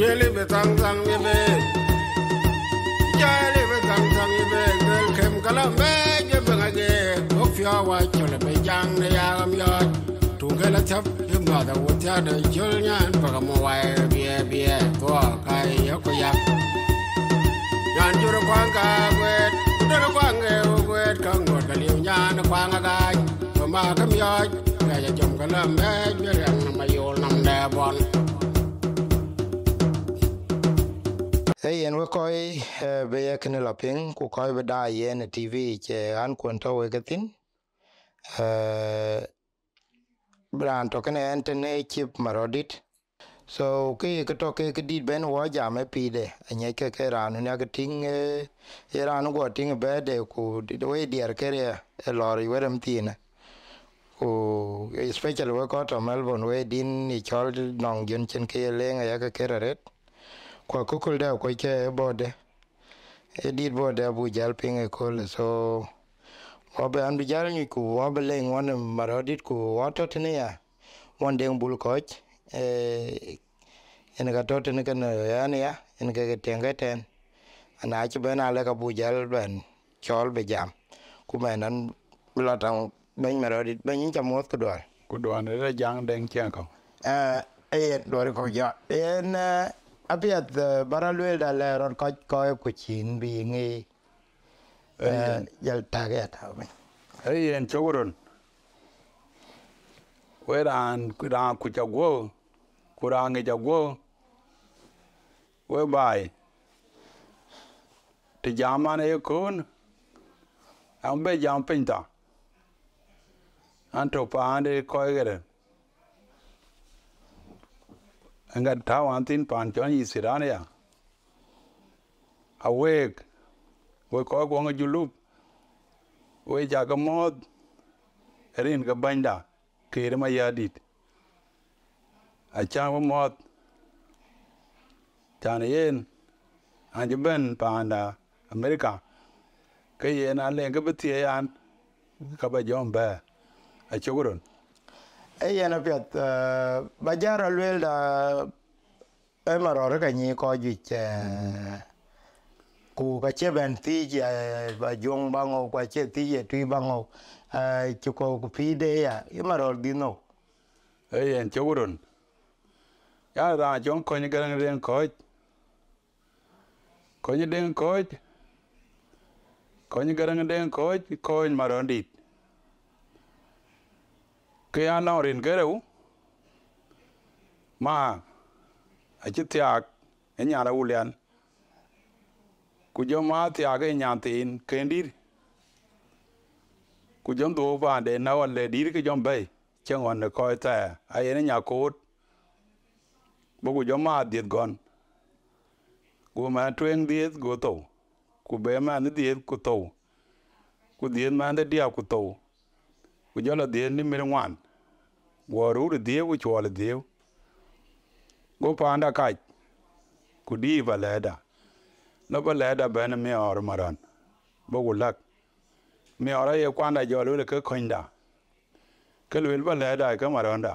Jeli betang tang ye be. Jeli betang tang ye be. Gel kem kala me je bengage. Ofya wa chole be jang ne ya am ya. Tungela tap ye ma da wotya de jol nyan paga mo wa bie bie. To kai yo ko ya. Yan juro kwanga gwet. Dero kwange gwet kango daliu nyan kwanga gai. Ma kam ya. Ya jom kala me je yang ma yol nam de bon. Hey, en we koi eh, be ye kene la ping, ku koi be da ye ne TV che an kun to we gatin. Eh bran to kene en tene chip marodit. So, ke ke to ke ke dit ben wo ja me pi de anye ke ke ran ne ke ting eh ye ran go ting be de, ku de we dier ke re eh, e lori werem tine. Ku especially we ko to Melbourne, we din ni chol nong yun chen ke lenga ya ke ke keret kwa kukul da kwa ke bode. E dit bode abu jal ping e kole so wabe an bi jal ni ku wabe leng wan marodit ku wato tene ya. Wan deng bul koch e en ga to tene kan ya ne ya en ga tenge ten. Ana ci ben ale ka bu jal ben chol be jam. Ku men an bila tang ben marodit ben cha mot ku dwar ku duan re jang deng chen ko. Eh e dwar ko ja. En apiat baralwel da leron ko ko ku chin bi ngi jal tage ta me ai en chogoron we ran ku ran ku cha go ku ran nge cha go we bai ti jaman e kon am be jam pinta an to pa ko nga ta wan tin pan chon yi sirane ya. Awek we ko nga julup we ja ga mod rin ga banda kere ma yadit a cha mo mod tan yen an ben panda america ke yen a le ga betie yan. Ka ba jom ba a choguron e yana piat ba jara lwel da gì marore ka nyi ko ju che ku ka che ben ti je ba jong bango kwa che ti je tui bango chu ko ku pi de ya rồi đi di no anh yen choguron ya ra jong ko ni coi. Ren ko ko ni den ko ko ni ga coi den ko ko đi ke ya na rin ke ru ma a chi tiak e nya ra ulian ku jo ma tiak e nya tin ke ndir ku jom do ba de na wan le dir ke jom bay chen on ko ta a ye nya ko bo ku jo ma diet gon ku ma twen diet go to ku be ma ni diet ku to ku diet ma de dia ku to ku jo la diet ni mir wan wo ru die ku chwa le die go pa anda kai ku di va le da no ba le da ben mi or maran bo ku lak mi ora ye kwanda jo lu le ke konda ke lu ba le da ke maran da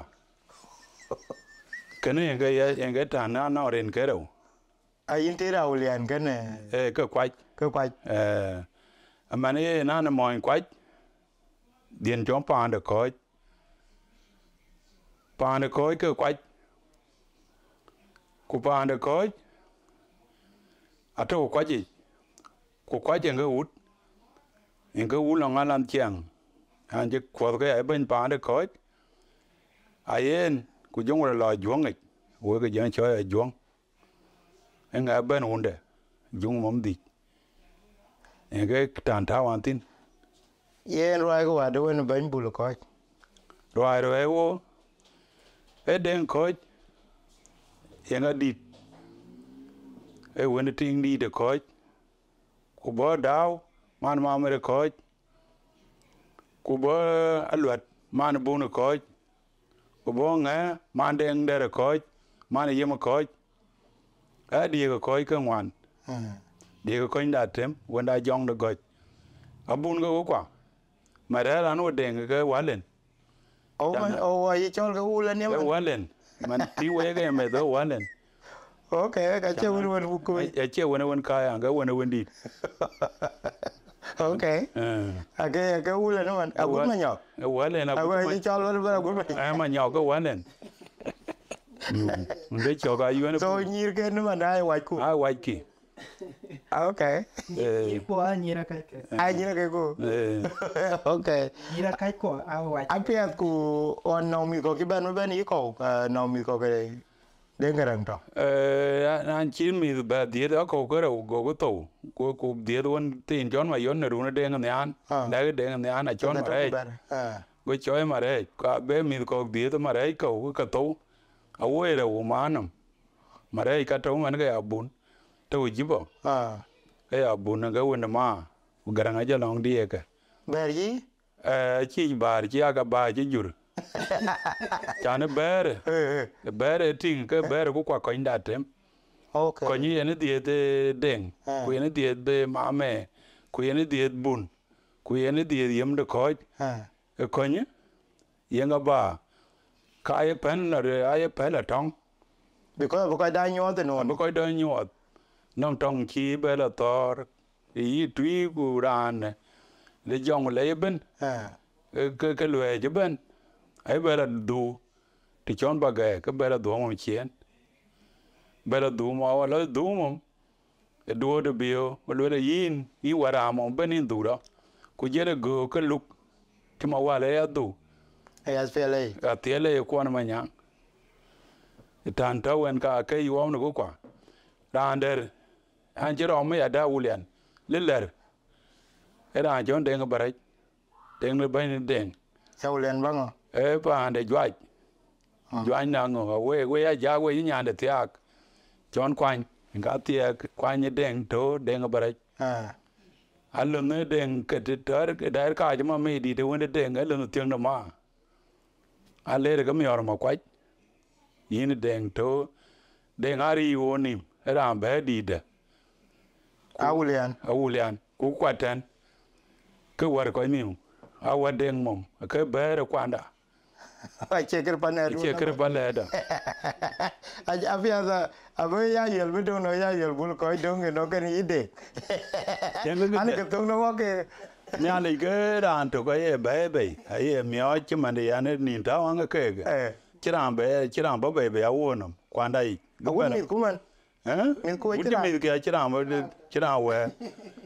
ke ne ge ye ye ge ta na na ren ke ro a yin te ra ulian ka ne e điền kwai ka được eh amane được na cơ quách. Kwai dien được pa à ko pa anda ko ke kwai ku út, anda ko ato kwa ji ku kwa ji nga ut nga u la ngalan chiang an je ai yên. Pa anda là ayen ku jong la cái juang chơi wo ke jan cho ya juang nga ben unde jung mom di nga tan ta tin yen roi ko wa de wen ben bul ko Rồi rồi ô e den ko ye nga dit. E wani ting di de ko ku bo daw man ma mere ko ku bo alwat man bu ne ko ku bo nga man den de ko man ye ma ko a di ko ko ka ngwan. Di ko ko nda tem wanda jong de go abun go kwa ma ra ran wo den ga walen o Chẳng o wa yi chol Cái quá lên. Mình tí quế cái em mày tới quá lên. okay ka che wun wun ku ya ce wani wani kaya ga wani wani dit okay eh ake ke wule no man agun ma nyok wale na agun ji chol wal ba nhỏ. cái quán này. Để cho cái yêu nó so nyir ke no man ai wa ku ai quay kì okay eh ko a nyira kai ke ai nyir ke ku eh okay nyira kai ko a wa apiat ku on no mi ko ki ben ben i ko no mi ko ke de ngarang to eh anh chỉ mi đó có cái đầu có cái tàu có có địa đó anh tiền chọn mà yon cái anh. À. đấy cái đen cái anh là chọn mà đấy. à. Cái choi mà đấy. Cả bé mi đó mà đấy có cái tàu à quê đâu mà anh mà đấy cái tàu mà nó cái abun tàu gì bộ à cái abun nó cái quên mà garang aja long dia cái ber yi eh ci bar ci aga ba ci jur. Chane bere eh eh. Bere ting ke bere ku kwa koin da tem. Okay ko ni ene die de deng. Ah. ku ene die de mame. Ku ene die bun. Ku ene die yem de ko à e ko ni yenga ba. Ka ye pen na re aye pela tong. Because bu ko da nyo de no ba ko do nyot nong tong chi bela tor yi tui ku ran le jong le ben à. Cái cái lùi chứ bên. Ấy bây là đủ thì chọn bà ghẻ cái bây là đủ mà chiến. Bây là đủ mà là đủ mà. Cái đủ được biểu mà lùi là yin y quả ra mà bên in đủ đó. Cứ giờ được gỡ cái lúc chứ mà qua lấy đủ ai as fele à tiếc là quan mà nhang tan tàu en cả cái yếu nó có quả. Ra đây anh chỉ rồi mới ở đây ulian lên lэр cái đó chọn đèn cái bài đèn nó bên đèn sau len bang e pa ande jwaj jwaj na ngo. We we ya ja we nya de tiak. Jon kwan nga tiak kwan ye deng to deng bare à allo ne deng ke te tar ke dar ka ma me di de wonde deng allo no tiang na ma. Ale re mi or ma kwaj yin deng to deng ari woni era be di de a wulian a wulian ku kwatan. Ke war ko mi a wadeng mom. Ke bere kwanda. A chekir panedu pa leda a afiaza abu ya yel mi dono ya yel bul ko donge no ken ide. An ke tong no ke. Nyale ke ran to ko ye bebe a ye mi o chi man ya ne ni ta wanga ke ke eh. chiran be chiran bo bebe a awonom kwanda yi awoni kuman min ko Wu chi chi ran. mi ke chi ran bo chi ran we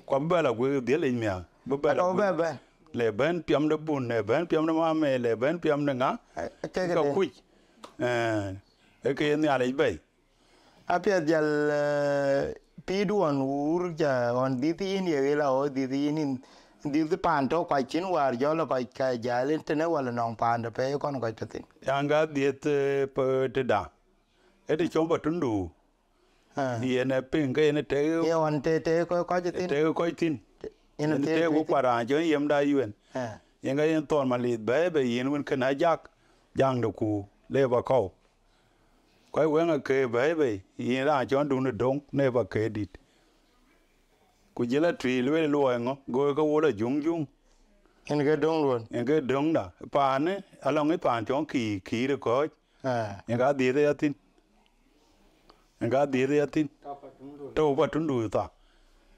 kwa be la gu de le mi bo be la do be be le ben piam de bun le ben piam de ma me le ben piam de nga ka ku eh e ke ni ale be apia jal pi duon ur ja on di tin ye la o di tin di ti pan to kwa chin war jo lo kwa ka jalin tene wala nong pan de pe kon ko tin ya nga di te pe te da e de chom ba tundu à. Ni ne pin ke ne te ye on te te ko ko tin. te ko tin. In en te ku para jo yem da yuen yen ga yen ton ma li be be yen wen kana jak jang de ku le ba ko ko wen a ke be be yen ra jo du ne dong ne ba ke dit ku jela tri le lo ngo go ko wo la jung jung in ke dong luôn. En ke dong da pa ne along e pa jo ki ki de ko en ga di de yatin en ga di de yatin to ba tun du ta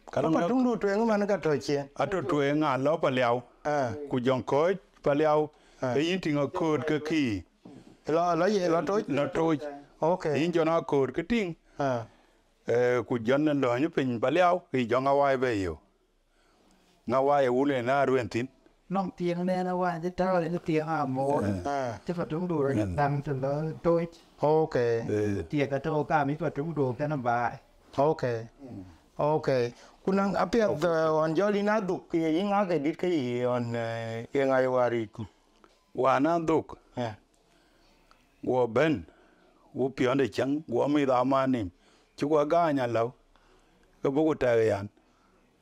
ko kalang tung du twen man ka to chien ato tu e nga lo pa liao à ku jong ko pa liao À. e yin tinga kod ke ki lo lo ye lo to no to okay yin jona kod ke ting à e ku jon lo nyu pin pa liao ki jonga wai be yo nga wai u le na ruen tin nong tiếng này là wa chứ tao là tiếng à mồ à chứ phải trúng đủ rồi tăng từ đó tôi okay e tiếng cái tao cả mi phải trúng đủ cái nó bài. Okay okay kunang apia on joli na du ke yin ga ke dit ke i on ye ngai wari ku wa na duk à wo ben wo pion de chang wo mi da ma nim chu wa ga nya lo ko bu ku ta yan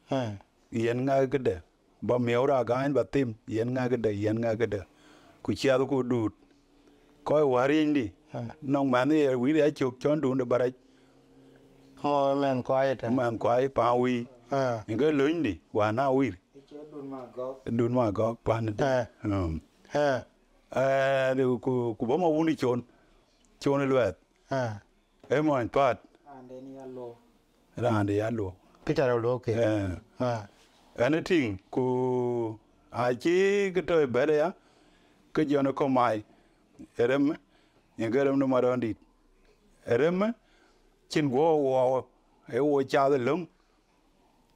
à yen nga ke de ba miêu ra ga ba tim. Yen nga ke de yen nga ke de ku chia ku dut ko wa rin di à nong man ye wi de chuk chon du de bara ho men quiet man kwai pa wi nge lun di wa na wi dun ma go pan de à um à eh de ku ku bo ma wuni chon chon le wet à e mo en pat rande ya lo Peter lo ke eh à ene ting ku a chi ke to bere ya ke jono ko mai erem ye gerem no marondi erem chin go wo e wo cha de lum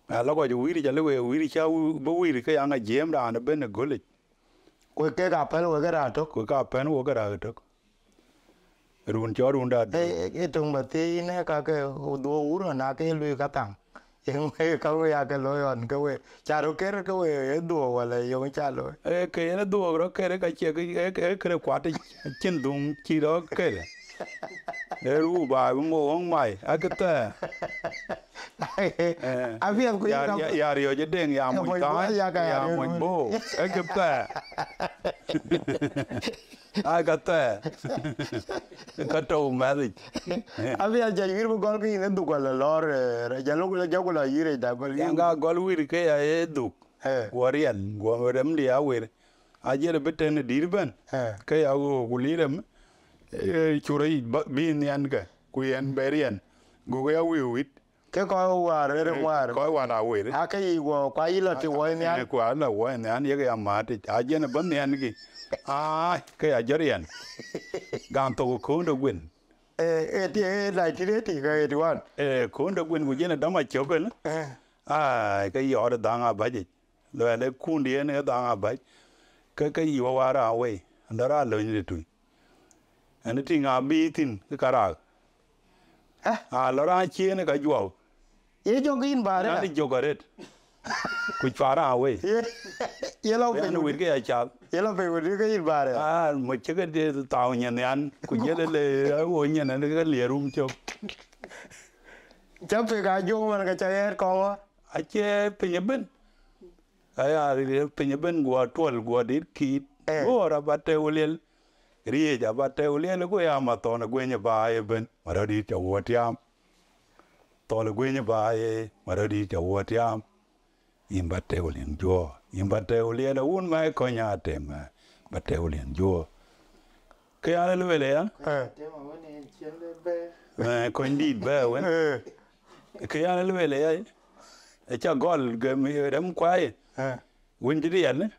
a lo ju wiri ja le we wiri cha bo wiri ke anga jem da na ben gole. Ko ke ga pel ko ga to ko ka pen wo ga ra to run cho run da e e tung ba ti ne ka ke do uro na ke lu ka tang yang me ka we ya ke lo yon ke we cha ro ke ke we e do wala yo cha lo e ke ne do ro ke re ka che ke ke ke kwa te chin dung chi ro ke re e ru ba mo ong mai a ke ta a vi ko ya ka ya ya rio je deng ya mo mo ka ya mo mo. bo e ke ta a ka ta ka to ma ri a vi ja yir bo gol ki ne du ko la lor ja lo ja ko la yire da ko ya ga gol wir ke ya e du warien go rem li a wir a je be ten dir ben eh ke ya go gulirem churai bi nian ke ku yen berien go ya wi wit ke ko war re war ko wa na wi a ke i wo kwa i lo ti wo ni ne ku ala wo ne an ye ya ma ti a je ne ban nian ki a ke ya jerien gan to ko ndo gwin eh eh ti e la ti re ti ga e ti wan e ko ndo gwin ku je ne da ma chokel eh a ke yo da da nga ba ji lo le ku ndi ne da nga ba ke ke yo wa ra we ndara lo ni tu ene ti nga bi tin ke kara Eh? a lo ra chi ne ka jo ye jo gin ba re ni jogoret ku fara we ye ye lo pe wir ke ya cha ye lo pe ri ga ir ba re a mo che ke de ta o nyen yan ku je le le o nyen ne ke le rum cho. Cha pe ga jo man ga cha er ko a che pe ye ben a ya ri pe ye ben go tol go dir ki Eh. go ra ba te o le ri ja ba te o le go ya ma to na gwe nye ba ye ben ma ra di cha wo tiam to le gwe nye ba ye ma ra di cha wo tiam in ba te o le jo in ba te o le na un mai ko nya te ma ba te o le jo ke ya le le ya eh ko ndi ba wen eh. Ke ya le le ya? E cha gol ge mi ram kwa ye eh. Wen di ya ne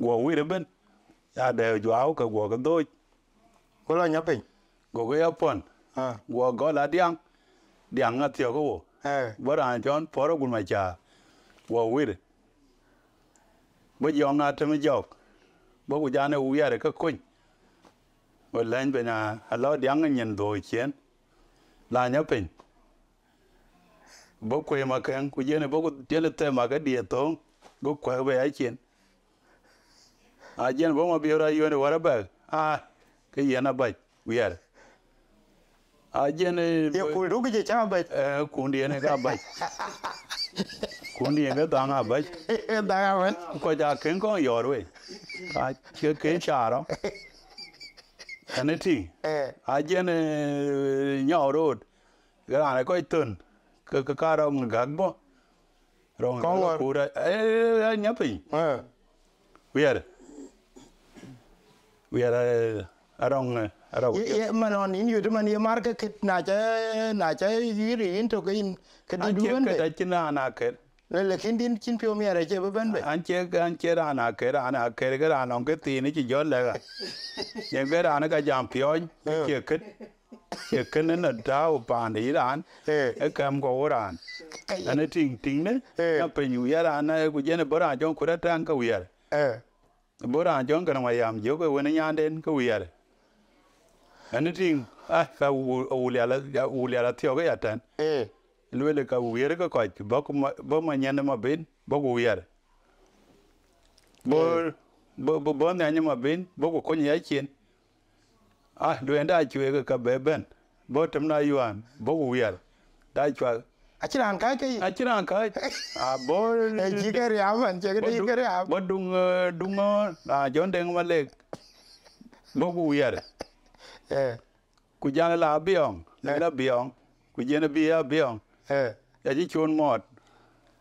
wo wi re ben ya de jo au ka go ka do ko lo nya pe go ga ya pon ah go go la diang diang a tio go eh bo ran jon poro gun ma cha go wi re bo yo na te mi jok bo ku ja ne u ya re ka kun bo len be na a lo diang nyen do chen la nya pin bo kwe ma ken ku je ne bo ku je le te ma ga die to go kwe be ai chen a jen bo ma bi ra yo ne wara ba a ke ye na ba wi ya a jen ye ku ru ki cha ba eh ku ndi ne ga ba ku ndi ne ga nga ba da ga wen ko ja ken ko yo ro ka che ke cha ro ane ti eh. A jen nhỏ rồi cái này có tuần cái cái cá rong đây ê nhấp đi eh weird weird a rong a rong ye ye man on in yu man ye mar ke kit na cha na cha yir in to ke in ke di anh du chế ben cái be đấy chính là na cái le le kin din chin pyo mi ara che ben be anh chế cái anh chế ra na cái ra na cái cái ra nó cái tiền nó chỉ gió lệ à những cái ra nó cái giảm phiếu chế cái chế cái nó là đau bàn đi ra anh. Eh cái cam có ra anh. Ting ting đấy. Eh. nó phải nhiều ra anh cái gì nó bữa ra trong cái trang cái weird eh bora jon kana mayam jo ko wona nyanden ko wiyare ani ting ah ka wuli ala ya wuli ala tiyo ga yatan eh lwele ka wiyare ka ko ba ko ba ma nyane ma ben ba ko wiyare bo bo bo bo na nyama ben bo ko konya chen ah lwenda chwe ka beben bo tam na yuan bo ko wiyare da chwa a chi ran ka ke a chiran ka a bo e ji ke ri avan che ke di ke ri av bo dung eh, dung a jon deng ma le bo ko wiyare eh ku jana la biong la biong ku jena bi ya biong eh ya ji chon mot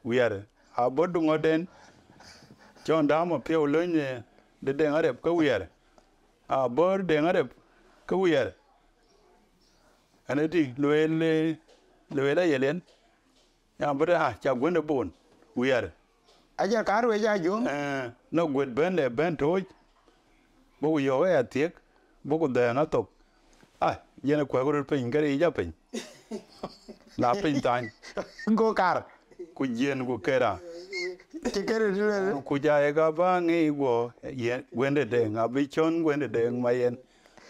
wier a bodu ngoden chon da mo pio lenye de de ngarep ka wier a bor de ngarep ka wier ane ti luele le la yelen ya bra ha cha gwende bon wier aja kar we ja jum eh no gwet ben le ben to bo yo ya tiek bo ko de na to ai yene kwa ko pe ngare ja pe la pe tan go kar ku yen ku kera ti kere dile ku ja e ga ba ngi go ye gwende de nga bi chon gwende de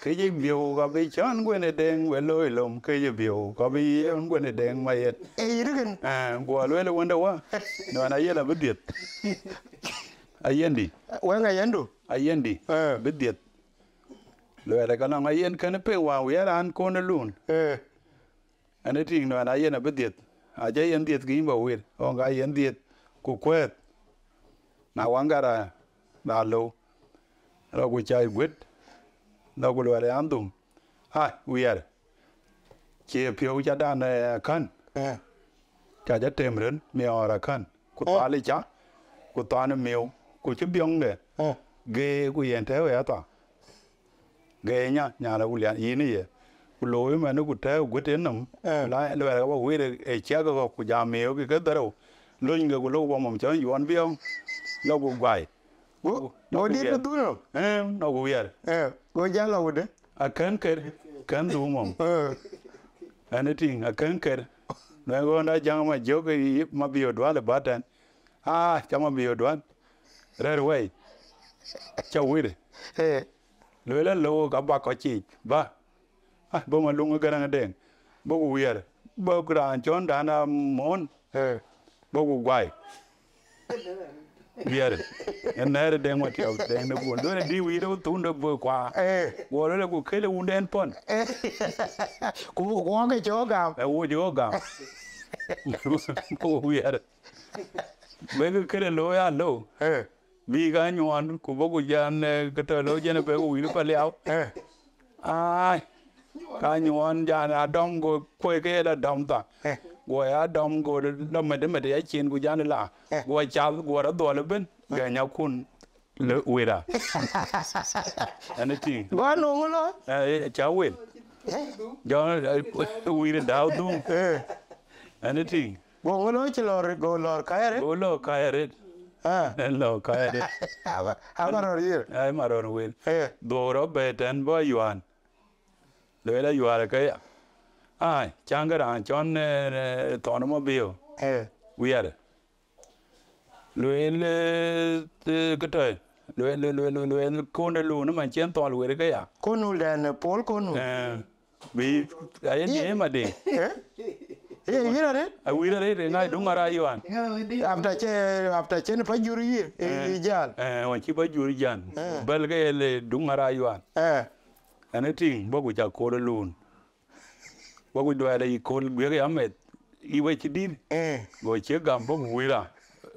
ma yen ke ji bio ga bi chon gwende de we loi lom ke ji bio ga bi yen gwende de ma yen e yirgen eh go lo le wende wa no na yela bi dit ayendi we nga yendu ayendi Eh. bi dit lo le ga na yen kan pe wa we ran ko na lun eh ane ting no na yen bi dit a je yen dit gi ba wir o ga yen dit ku kwet na wangara na lo ro ku chai gwet na ku lo le andum. Ha wir che pio cha na kan. Cha ja. tem ren mi ora kan ku ta le cha ku ta na miu ku chi byong de ge ku yen te we ta ge nya nya la ku lian yi ni ye ku lo ma no ku te ku te nam la lo ga we e cha ga ku ja me ku ke daro lo nga ku lo bo mom cha yon byong lo ku gwai go No, go di yeah. du no eh no ku yer eh go ja la wude a kan ker kan du mom ane ting a kan ker no go na jang ma jo ke ma bi odwa le batan ah cha ma bi odwa right away. Cha wir eh lwe la lo ka ba ko chi ba ah bo ma lunga garang deng bo ku yer bo gran chon da na mon eh bo ku gwai yer en na re deng ma tiao deng na bu do di wi do tu ndo bo kwa. Eh. Wo le ku kele un den pon. Eh ku ko ga cho ga e wo jo ga ku yer be ku kele lo ya lo. Eh. Bi ga nyon ku bo ku jan ka to lo jene be ku wi pa liao. Eh. Ai. Ka nyon ja na dom go ko ke da dom ta. Eh go ya dom go da me de me de ya chin gu jan la Eh. go cha go ra do le ben ga nya kun le wera anything go no ngolo eh cha we jo we da da du eh anything go ngolo chi lor go lor ka re go lo ka ere ah lo ka ere aba aba ro yir ai ma ron we eh do ro be ten bo yuan. Le la yuan ka ya ai changa ran chon to no mo bio eh le cái trời. Luen luen luen luen luen cô này luôn nó mà chén to luen cái à? Ko nu den pol ko nu Ờ, vì ấy nhé mà đi. Eh eh yira re à quý ra đấy ngay đúng ra yuan after che after che ne pa juru yir e jal à. hoàn chỉ bao nhiêu gian bel cái là đúng ra yuan eh anh ấy tiếng bao nhiêu cô này ấm ấy ý vậy chỉ đi eh rồi chế gam bao nhiêu ra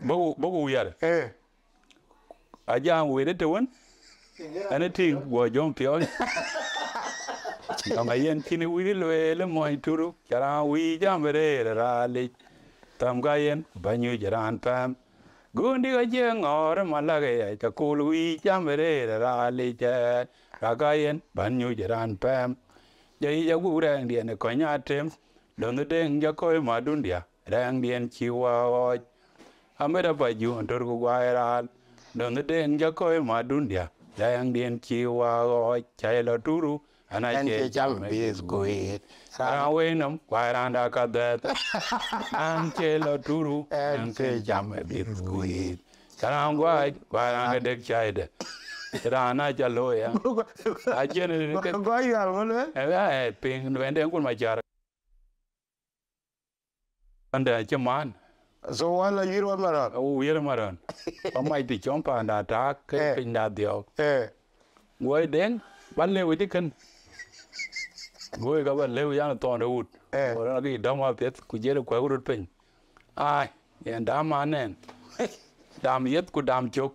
bao bao nhiêu wiar eh aja we de tewon ane ting wo jom pio Tama yen kini wiri lwe le moy turu jara wi jamre ra le tam ga yen banyu jaran pam gundi ga je ngor malage ya ta kul wi jamre ra le ja ga yen banyu jaran pam je ya gu rang dien ko nya tem don de ja ko ma dun dia rang dien chi wa amera ba ju antor gu wa ra. Don de ja ko ma dun dia rang dien chi wa chai lo turu ana che cham bis go it Ra we nam kwa randa ka det an che lo turu an che jam bi squid Kara ngwa kwa randa dek chai de Ra na cha lo ya a che ne ke go yar ngolo e e ping no ende kun ma jar anda che man so wala yir wa mara o yer maran pa mai ti chom pa da ta ke pin da dio eh ngoi den ban le wi ti kan ngoi ga ban le ya to no ut Eh. ora ki da ma pet ku je ko urut pin ai? En da ma nen dam yet ku dam chok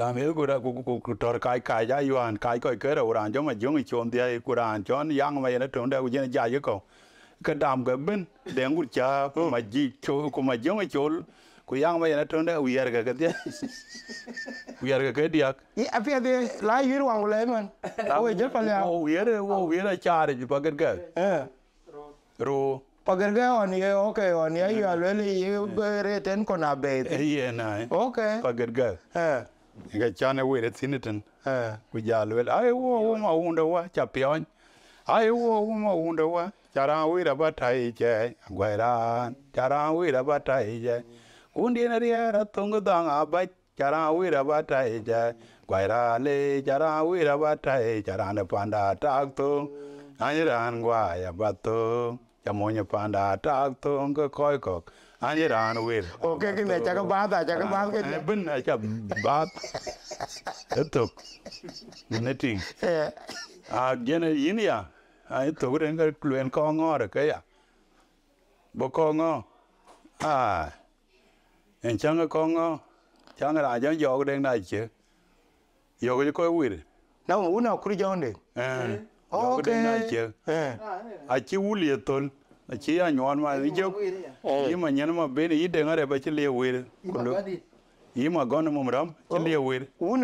eh dam yet ku da ku ku ku tor kai kai ja yuan kai ko ke ro ran jo ma jong i chon dia ku ran chon yang ma yen to da ku je ja ye ko ka dam ga ben den ku cha ku ma ji cho ku ma jong i chol ku yang to da wi yer ga ga dia wi yer ga ke dia i apia de la yir wa ngolo man o je pa ya o wi yer o wi yer cha pa ga ga eh ro Pagerge on ye okay on ye you are really you rate en kona be. ye na Okay. paget ga Eh. Ga chane we re tiniten Eh. ku ja lwel ai wo wo, ma unda wa cha pion ai wo wo, ma unda wa chara wi ra ba tai che gwaira chara wi ra ba tai che undi na ri ra tung da nga ba chara wi ra ba tai che gwaira le chara wi ra ba tai chara na panda tak tung ani ran gwa ya ba tung cha mo nya panda tak tung ko koi ko ani ran wi Okay cái này chắc có ba ta chắc có ba cái. Eh, bin a cha bat etok neting Eh. a gene yin ya a to ren ga kluen ko ngo re ka ya bo ko ngo a en chang ko ngo chang ra jang yo den na che yo ko ko wir Nào mà uống nào kuri john đi. eh yo ko den na Okay. che Eh. a chi wuli tol a chi a nyon ma ni jo yi ma nyen ma be ni de ngare ba chi le wir yi ma gon mo ram chi le wir Uống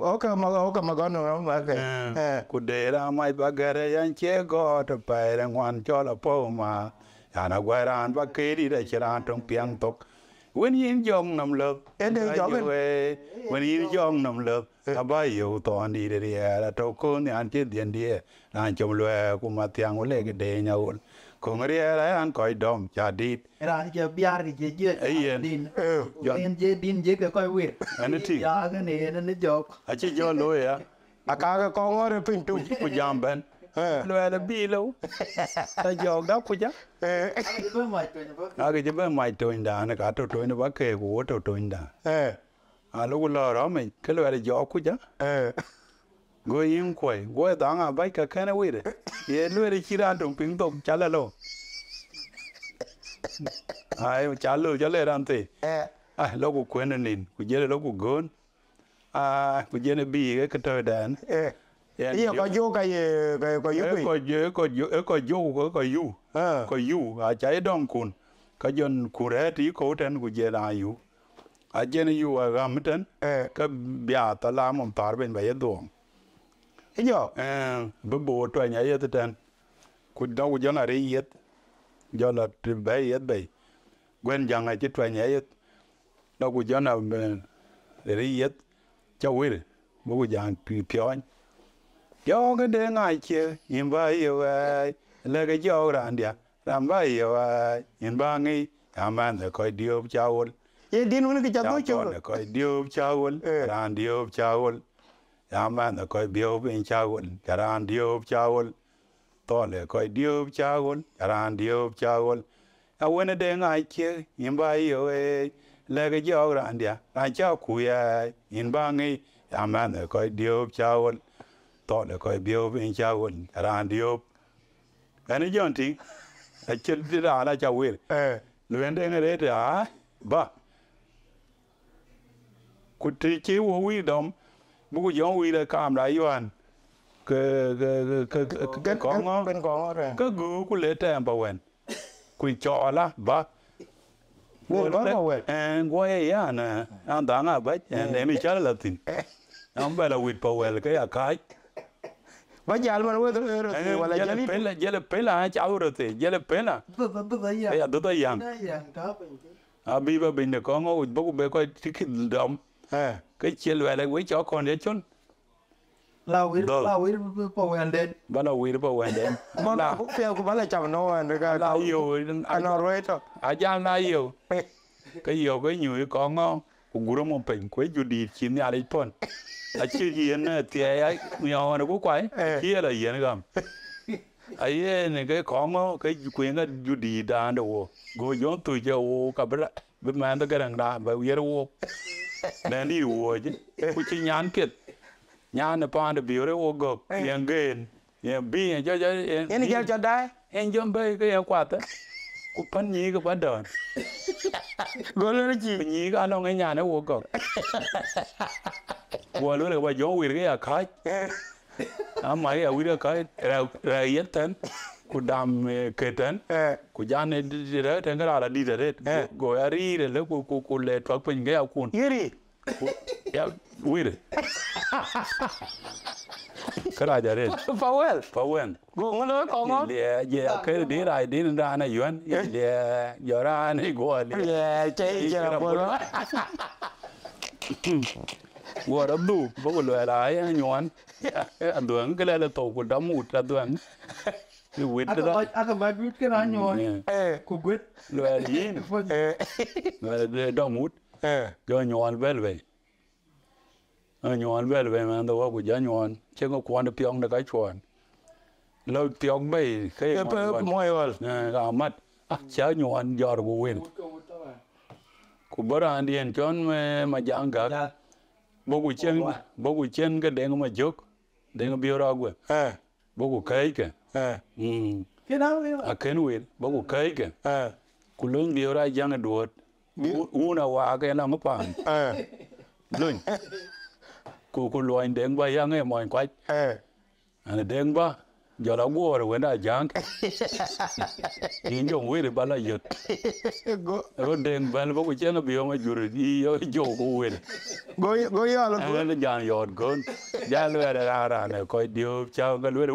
okay mà okay mà con nó mà cái. Eh. ku dera mai bagare yan che go to pere ngwan cho la po ma ya na gwa ran ba ke di da chira tong piang tok wen yin jong nam lo đây gió bên- wen yin jong nam lo ta ba yo to ni de ya la to ko ni an che dien die na chom lo ku ma tiang o le ke de nya ul ko ngri ra an koi dom cha dit ra cái biar Ấy yên. din din chứ din cái coi quyệt Anh ấy thì- ya cái này nó nó chọc a che jo lo ya cá cái con ngó rồi pin tu. ku jam ben lo ya bi lo ta jog da ku ja a ke je ba mai to inda na ka to to ina ba ke ku to to inda Eh. a lo lo ro me ke lo ya jo ku ja Eh. Go yin kwai go da nga bai ka kana we de ye lo re chira dong ping tong cha la lo. Ai cha lo cha le ran te Eh. ai lo ku kwen nin ku je lo ku gon. A ku je ne bi ke to dan. Eh. Yan Bây giờ yo- có vô cái cái cái e yupi. ko je ko yo e ko yo ko ko yu ko yu a cha e dong kun. Ka jon ku re ti ko ten ku je la yu a je ne yu a ga mten. Eh. ka bia ta la mom tar ben ba ye dong Thế giờ. eh bu bo to nya ye ten ku da ku jon a re yet jo la ti ba yet ba gwen jang a ti to nya yet da ku jon a re yet cha wir bu ku jang pi pyon yo cái de ngai che in ba yo ai. Le cái yo ran dia ran ba yo ai. In ba ngi ya man de ko dio chaul Ye din uống cái chả ya tối ko chưa. de ko dio chaul Eh. ran dio chaul ya man de ko bio bin chaul ya ran dio chaul to le ko dio chaul ya ran dio chaul ya wene de ngai che in ba yo ai le cái yo ran dia ran cha ku ya in ba ngi. Ya man de ko dio chaul to le ko bio bin chaul ya ran dio ani jonti a chel di ra la cha wir Eh. luen de ngere de a ba. Ku ti chi wo wi dom ku yong wi le kam la yuan ke ke ke ke ko ngo bên con ngó rồi. ke gu ku le tem ba wen ku cho la ba. Wo có mà vậy. en go ye ya na an da nga ba en de mi cha la tin an ba la wit pa wel ke ya kai giờ mà nó rồi rồi wala jele jali. pela jele pela cha uro te jele pela bữa bữa bữa vậy ya do ta yang nó yang đó bên a bi ba bin de ko ngo bu ku be ko tikit dom Eh. cái chel wa la we cho con de chon lao cái Được. lao cái bao anh đến ba la wir ba wa de Mà la cũng phèo cũng phải là nó anh cái. la yo Anh nói rồi thôi. a ja la yo cái yo cái nyu ko ngo ku guro mo pen ko ju di chin ya le pon a chi yen na tie ai yo na ku kwai chi la yen gam ai ye ne cái ko ngo cái quyền cái ju di da do wo go yo tu je wo ka bra be man da garang da ba yer wo na ni wo je ku chi nyan ket nyan na pa da bi re wo go yen gen yen bi yen jo jo yen Ye ni gel cho dai. en jom bay cái em quạt á. Ku pan nhí cái bắt đầu Go lên chi. nghe nhà nó vô cọc qua lúc này bà gió quỳ cái à khai à mày à quỳ cái khai ra ra yết tên ku đam kê tên ku cha này đi đó tên cái là đi rồi đấy Eh. gọi à đi rồi lúc ku ku ku bình cái áo quần Ye đi. ya rồi kara jare Powell. pawen Go ngolo ko ngon. le je ke di rai di ra na yuan le yo ra ni go le. Yeah, chơi chơi là bố đó. go da du bo go le la ya yuan a duang ke le to ko da mu ta duang ni wit Aka da aka ba biết cái đó nhồi. Eh, Cô quyết. le yin eh, le da mu eh. jo yuan bel ve a yuan bel ve man da wa ku ja yuan che ko kwan de pyong da kai chuan lo pyong bai ke Cái bơ mồi rồi. ga mat a cha yuan yor go win ku bara andien chon me ma jang ga Dạ. bogu chen bogu chen ga deng ma jok deng bi ra gwe Eh, bogu kai ke eh, mm Cái đó biết a ken wi bogu kai ke eh. ku lung bi ra jang duot una wa ga na ngpan Eh, lun ku ku loin deng ba yang e moin kwai. Eh. ana deng ba jo la go ro na jang yin jong wi ba la yot Go ro deng ba bogu chen bi ma jur di yo jo go wi go go yo là Anh nó dàn dọt con giá lue ra ra ra này coi điều chào cái lue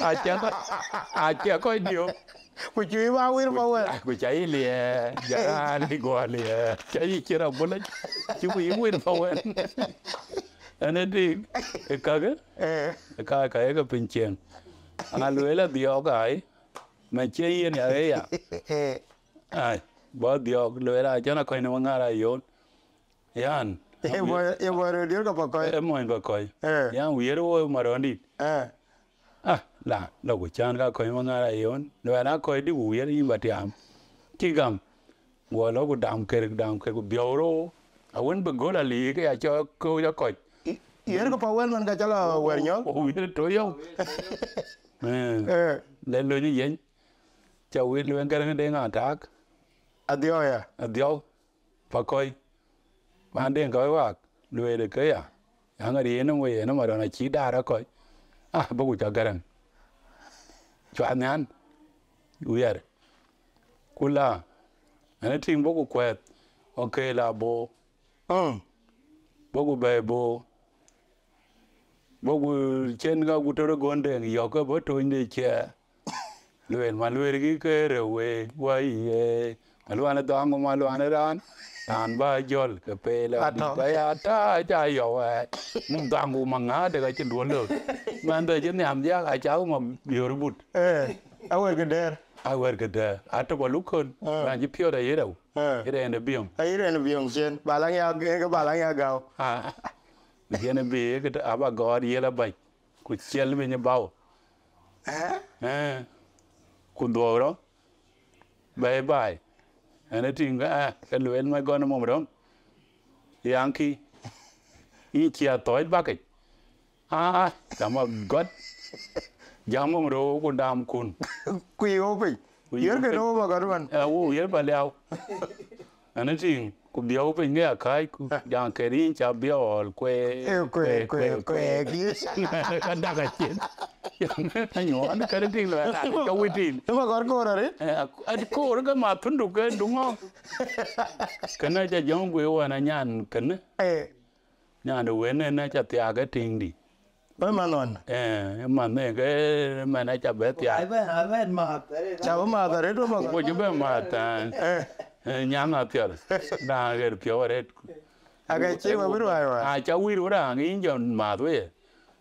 à cha à cha coi điều. Ku chui ba wir cháy lìa giá đi qua lìa. Cháy gì chưa đâu bớt chứ bị nguyên phong anh anh ấy đi. Cái cái. Eh, cái cái cái bình chuyện à lue là điều cái mà chơi yên nhà ấy à eh. à bỏ điều lue là cho nó coi nó ngang ra yon yan Em voi em voi rồi điếu cái coi. em muốn vào coi Eh, yan wiero đi eh. ah la lo ku chan ka ko ma ngara yon lo na ko di wu yer yin batiam ti gam wo lo ku dam ker dam ker ku bioro a won be gola li ke cho ko ya ko Yến cái Powell mình cái cho là quẹt nhớ. o wi to yo eh Eh, le lo ni yen cha wi lo ngar ngar nga tak adiós ya. a dio pa koi ban den ko wa lo de ke ya ya ngari no we no ma na chi da ra ko ah bo ku cha garan chwa nan uyar kula ana ting boku kwet okay la. Bo Ừ. boku be bo boku chen ga gutoro gonde yo ko bo to inde che luen ma luen gi ke re we wa ye alwana dango ma alwana ran tan ba jol ke pe la Ato. ba ya ta ta yo wa mum dango ma nga de ga chen do lo man de chen nyam ya ga cháu mà bior but Eh, áo quẹt cái đèn. a wer ke de ata bo lukon ba ji pio da yedo Eh. ire ene biom là viếng trên. Bà lăng ya bà lăng ya gạo. A yene bi ke aba god yela bai. Ku chel me ne bawo Eh? eh? Ku doro bye bye ene tinga a ke luen ma gon mo rom yanki i chia toy bucket a dama god jammo ro ku dam kun. Quỳ ô phình. Quỳ Yến ô cái phình. nô mà có luôn. a wo yer ba leo ene ting biao pe nge kai ku yang ke rin cha biao kwe Eh, quê quê quê kia. ka da ka chen yang ta nyo an ka ting la ka wi tin Nhưng mà có cô rồi đấy. a ko ro ka ma thun du ke du ngo. Kana cha jong gwe wa na nyan kana Eh, nyan do we ne na cha tia ka ting di. Với mà non. eh ma ne ke ma na cha Ai tia. Bên ai bên mà. Chào mà rồi đấy đúng không? ko ju be ma ta Na tia da ge pyo re à cái chế mà biết rồi mà. a cha wi ro da ngi jon ma do ye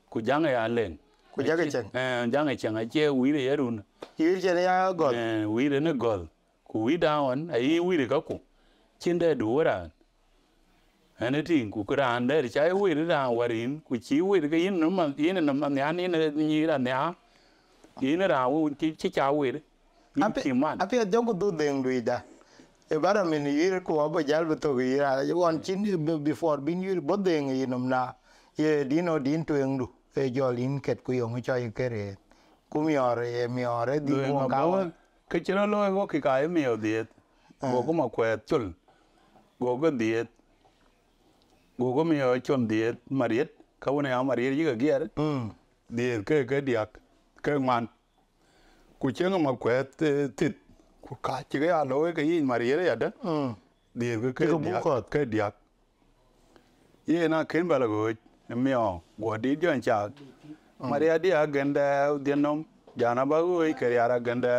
ku jang ya len Của chắc cái chân. eh jang e chang a che wi re yerun Yến trên ya gọt. eh wi re ne gol ku wi da on ai wi re ka ku chin de du ra ane tin ku kran de cha wi re da warin ku chi wi re yin ma yin no ma nya ni ni ra nya yin ra u chi chi cha wi re yin Ape chi ape jong ko do deng lui da. E bara min yir ko ba jal beto gi ra. Yo on chin before bin yir bo deng yi nom na. Ye dino din to endu. E jolin ket ku yong cho kere. Ku mi ore mi ore di ko ka ke chira lo go ki ka mi o diet go ko ma kwe chul go go diet go go mi o chon diet mariet ka wona ya mariet yi ga gier Mm. diet ke ke diak ke man ku chenga ma kwe tit ku ka chi ga lo ke yi mariet ya da Mm. diet ke ke Ke bu diak khot. ke diak ye na ken bala go mi o go di jon cha Maria dia ganda dienom jana ba oi kariara ganda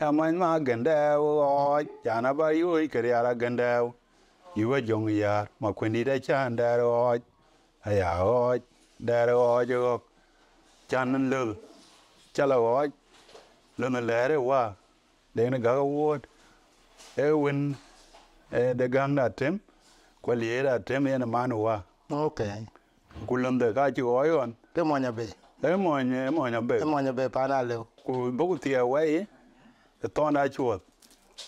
Aman ma ganda o jana ba oi kariara ganda Iwa jong ya ma kwendi da chan da o aya o da o jo chan lul chala o luna lere wa de na ga wot e win e de gang da tem kwa liye da tem yana manu wa ok kulam de ka chi o yon cái mò nhà bề e mo nye mo nya be cái mò nhà bề pa na leo. Ku bu ku tie wa yi e ton da chuot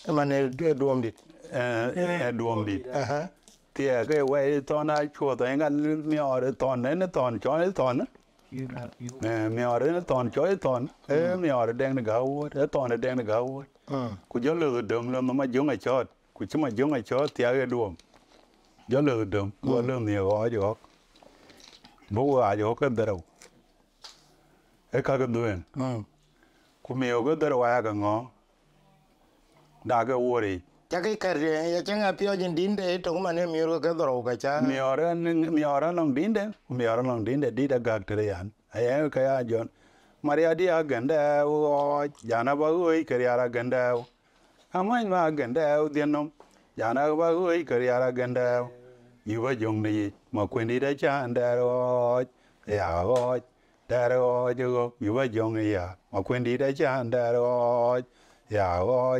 cái mà này đưa đuông đi e e duom dit aha tie ke wa yi ton da chuot e ga mi o de ton ne ne ton cho ne ton e mi o de ne ton cho e ton e mi o de deng de ga wo e ton de deng de ga wo ừ. Ku jo le dum le ma jung a chot ku chi ma jung a chot tie ke duom jo le dum ku le mi o jo bu a jo ke dero e ka ke duen ừ. Ku mi o ke dero wa ga ngo da ke wo ri chắc cái cái ya chẳng ai pio trên đín để trong mà nên miêu cái đồ cái cha mi ora mi ora long dinde mi ora long dinde di da gak tere yan. Ay ka ya jon. Maria di aganda o, jana ba oi kariara ganda amain ma ganda dienom jana ba oi kariara ganda yuwa jong ni, ma kwendi da cha ndaro ya o daro jo yuwa jong ya. Ma kwendi da cha ndaro ya o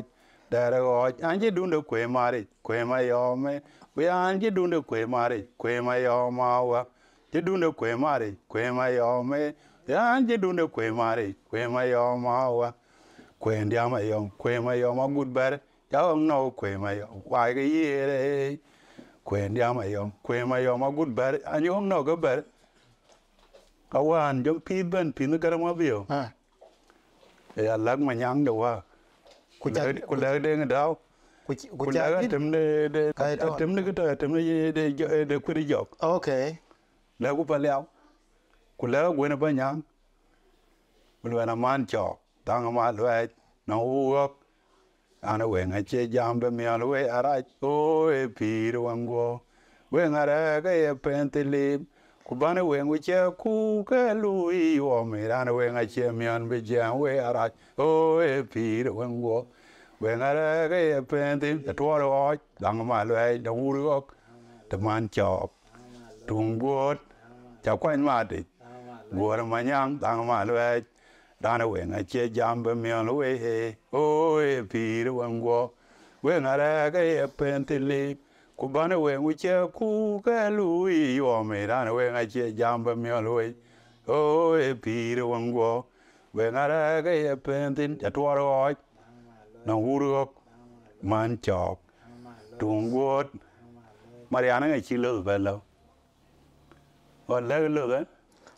daragooj anji dunde kwe marij kwe mayome buya anji dunde kwe marij kwe mayomawa ji dunde kwe marij kwe mayome ya anji dunde kwe marij kwe mayomawa kwe ndiama yom kwe mayoma gudbere yawon no kwe mayom waiga yire kwe ndiama yom kwe mayoma gudbere anji hom no gobere kawan jom pi ben pi nu garama biyo ya lag manyang de wa. Ku cha- ku lag de ngadaw của chị- của ku cha lag biết. tem de de Cái đó. tem de ta tem de de de de ku de jok ok. La ku pa liao ku la ku na pa nyang ku la na man cho tang ma lwe no wo ana we nga che jam be mi ala we ara o e pi ro wango we nga ra ga e pentili kubane bana we che ku ke lu i o mi ra na we che mian be jam we ara o e pi ro wango we nga ra ga e pentili to ro dang ma le da wu ro te man cho tung buot, cha kwen ma đi buốt mà nhang đang mà lue đàn ở ngoài ngay chia jam be mian we he. Ôi phi rồi quăng qua quê ngà ra cái pen tê lê cụ bán ở ngoài ngay chia cụ cái lui yo mày đàn ở ngoài ngay chia jam bên miệng lue ôi phi rồi quăng qua quê ngà ra cái pen tê chặt tua rồi nó hú được man chọc tung buốt Mariana ngay chi lơ về lâu còn lơ lơ đấy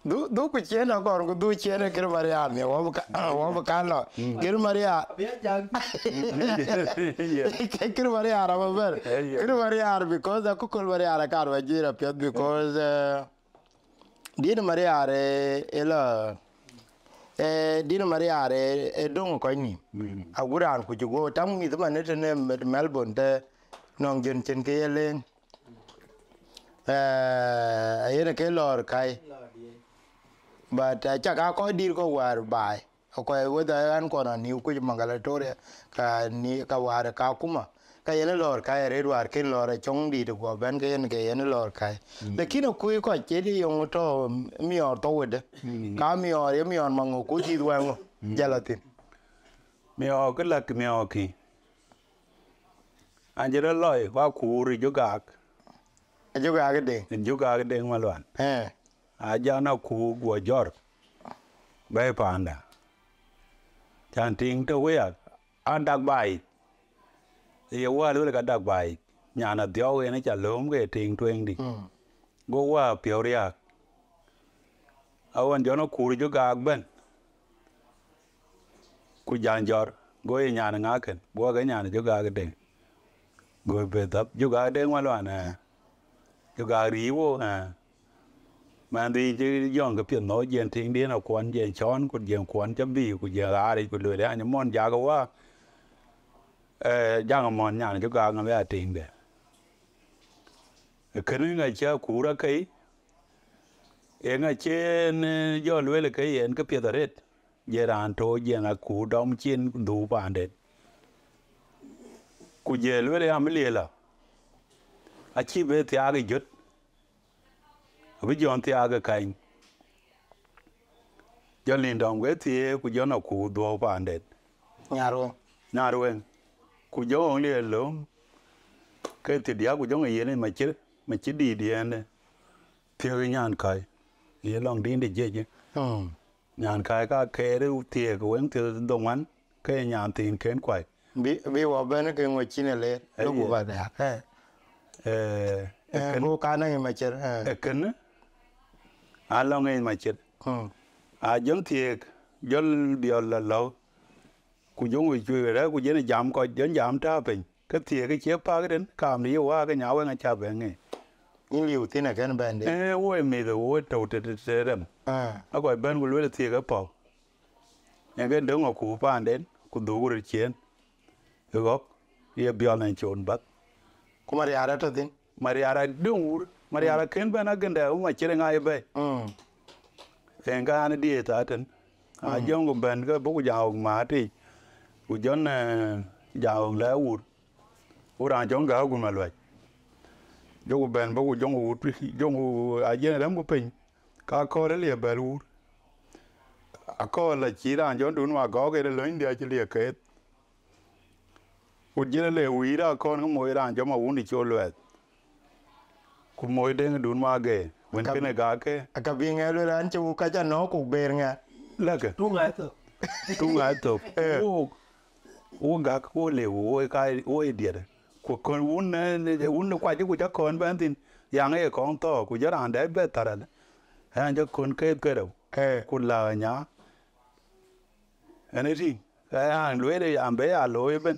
du du ku che na ko du che na kir maria mi wa ka wa ba kan lo. Kir maria. Kir maria ra ba ber. Kir maria because ku kul maria ra kar wa jira pet because uh, din maria re ela e din maria re e dong ko ni. A guran ku ju go tam mi ma ne ne melbourne te nong jen chen ke yelen eh ayene ke lor kai but uh, chắc có đi có war bài. Ko whether an kono ni ku mangalatoria ka ni ka war ka kuma ka yen lor ka ere war ken lor chong di to go ben ke yen ke yen lor ka lakini ku ko che di yong to mi or to wede ka mi or ye mi or mango ku ji wa ngo jalatin mi o cái là cái mi o ki khu rồi chỗ gạc ajo ga ga de đen mà loạn. Eh nó khu của giọt bay panda. Chan ting to we an dak bai ye wa lu ka dak bai nó tiêu cái nó chả lớn cái ting tuen đi mm go wa piao ria. Awan jono khu chỗ gạc ben. Ku jan jor go ye nyana ngaken go ga nyana jo ga de go be tap jo ga de ma lo na. Jo ga ri wo ha mà đi chứ dọn cái biển nói diện thiên đi nào quan diện chón ku diện quan chăm bi ku jen ga ri ku le ya ni mon ja ga wa eh món ờ, nhà này jo ga ngam ya thiên đấy cái này ngày chưa cũ ừ, ra cây cái nga cái biển đó hết, yen ăn thôi, je là to je na đủ bàn chin du pande ku je lwele am là. À chỉ về thì age cái abi jon ti age kain. Jo lindom ge ti ku jo na ku du pande nyaro narwen ku jo on le lo ke ti dia ku jo nge yen ma chi ma chi di di ene pyo nyan kai. Ye long din de je je. Ừ nyan kai ka ke ru tie ko wen ti do wan. Ke nyan tin ken kwai. Bi bi wa ben ke ngo chine le lo Ai ku ba da eh eh eh ko ka na ma cher eh e ken a long en ma chet ừ a jom tie jol bio la lo ku jong wi chu ra ku je ne jam ko jen jam ta pin ke tie ke che pa ke den kam ni wa ke nya wa nga cha be nge in liu tin ken ben de eh wo me de wo to te te te rem ah a ko ben ku le tie ke po ya ke dong ku pa den ku du ru chen gok ye bio na chon bat kuma ri ara to tin. Mariara dungur mariara ken bana ganda uma chere ngai be ừ en ga na die ta ten. A jong go ben ga bu jaw ma ti. U jon jaw la ur. Ura jong ga gu ma lwa jo ben bu jong u jong u a je ram go pin. Ka ko le le ber ur. A ko la chi ran jon dun ma go ge le loin dia chi le ke u je le wi ra ko no mo ran jo ma u ni cho lwa ku mo de dun ma ge wen Ka- ke ne ga ke aka bi nge le ran chu ka cha no ku ber nga. La ke tu ngai tu tu nga to o o ga ko le o ka o e dia ko kon un ne un kwa ji ku ja kon ban tin. Yang e kon to ku ja ran de be tara ha ja kon ke ke ro eh. Ku la nya. Ene ti ka ya lwe de am be ya lo e ben.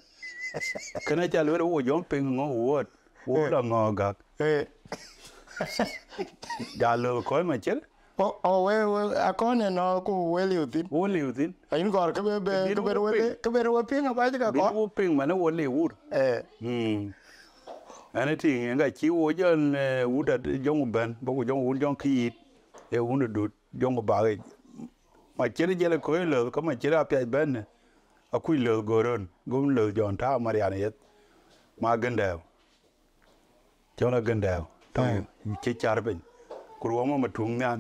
Kana cha lwe o jom ping ngo wo wo la ngo ga eh ja lo ko ma cher o o we we a ko ne no ku we liu tin wo le tin in gor ke be be ke be we ping. ke be we pin. ba ji ka ko wo ping ma ne wo le wur eh Mm. Ane ti nga chi wo jon wuda jong ban bo ko jong wun jong ki e wun du jong ba ge ma chere jele ko le ko ma chere apya ban a ku le goron gum le jon ta mariana yet ma ganda jona ganda ta char ben ku ro ma tung nyan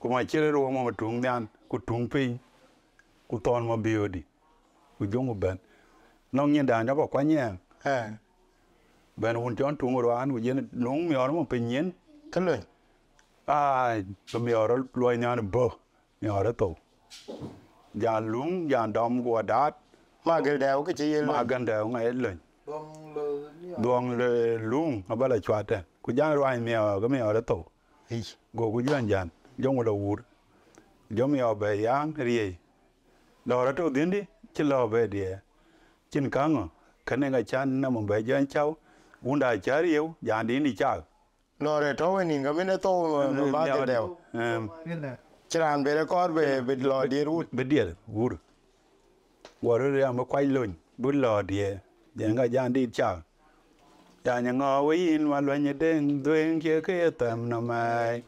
ku ma chere ro ma tung nyan ku tung pin ku ton ma biodi ku jong ban nong nyen da nya ba kwa nyang eh ben hun chon tung ro an yen nung mi or mo pinyen ke lo a to mi or lo nyan bo mi or to ja lung ja dom go dat ma ge da ke chi ye ma lo gan da ngai len bông lơ ni dong le lung a bala chwa te. Ku ja ro ai mi ga mi or to Hi. go ku jan. Jan jong lo wur. Jo mi or be yang ri lo ra to din di chi lo be di chin kang kane ga chan na mo be jan chau unda char yeu jan din di chau lo re to ni ga me ne to ba cái này chran be re ko be be lo di ru be diel wur. Wor re am kwai lun bu lo die. De nga jan di cha ya nya ngo wi in ma lo nye den duen ke ke tam na mai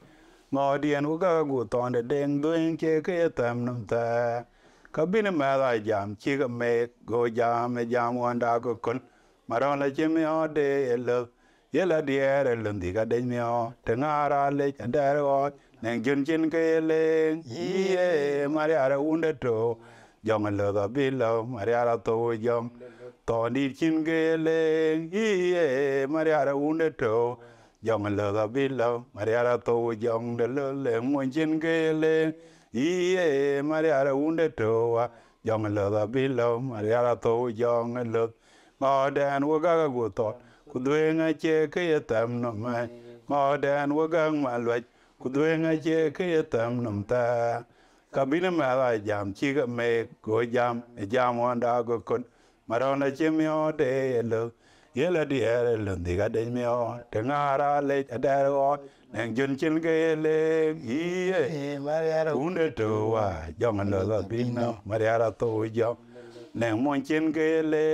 ngo dien u ga gu ton de den duen ke ke tam nam ta ka bin ma la jam chi ga me go jam me jam wan da go kun ma ron la chi me o de lo ye la die re lun di ga de me o te nga ra le cha da ro neng jun chin ke le ye ma ri ara un de to jong lo da bi lo ma ri to jong to ni chin ge le ye ma ri un de to jong lo da bi lo ma ri to jong de lo le mo chin ge le ye ma ri un de to wa jong lo da bi lo ma ri to jong lo ngo dan wo ga ga go to ku dwe nga che ke ye tam no mai ngo dan wo ga ma lo ku dwe nga che ke ye tam no ta ka bina ma la jam chi ga me go jam e jam wan da go kon ma ro na che mi o de lo ye la di er lo di ga de mi o te nga ra le da ro neng jun chin ke le i ye eh ma re ara unde to wa jong lo lo bino mariara to jong neng mon chin ke le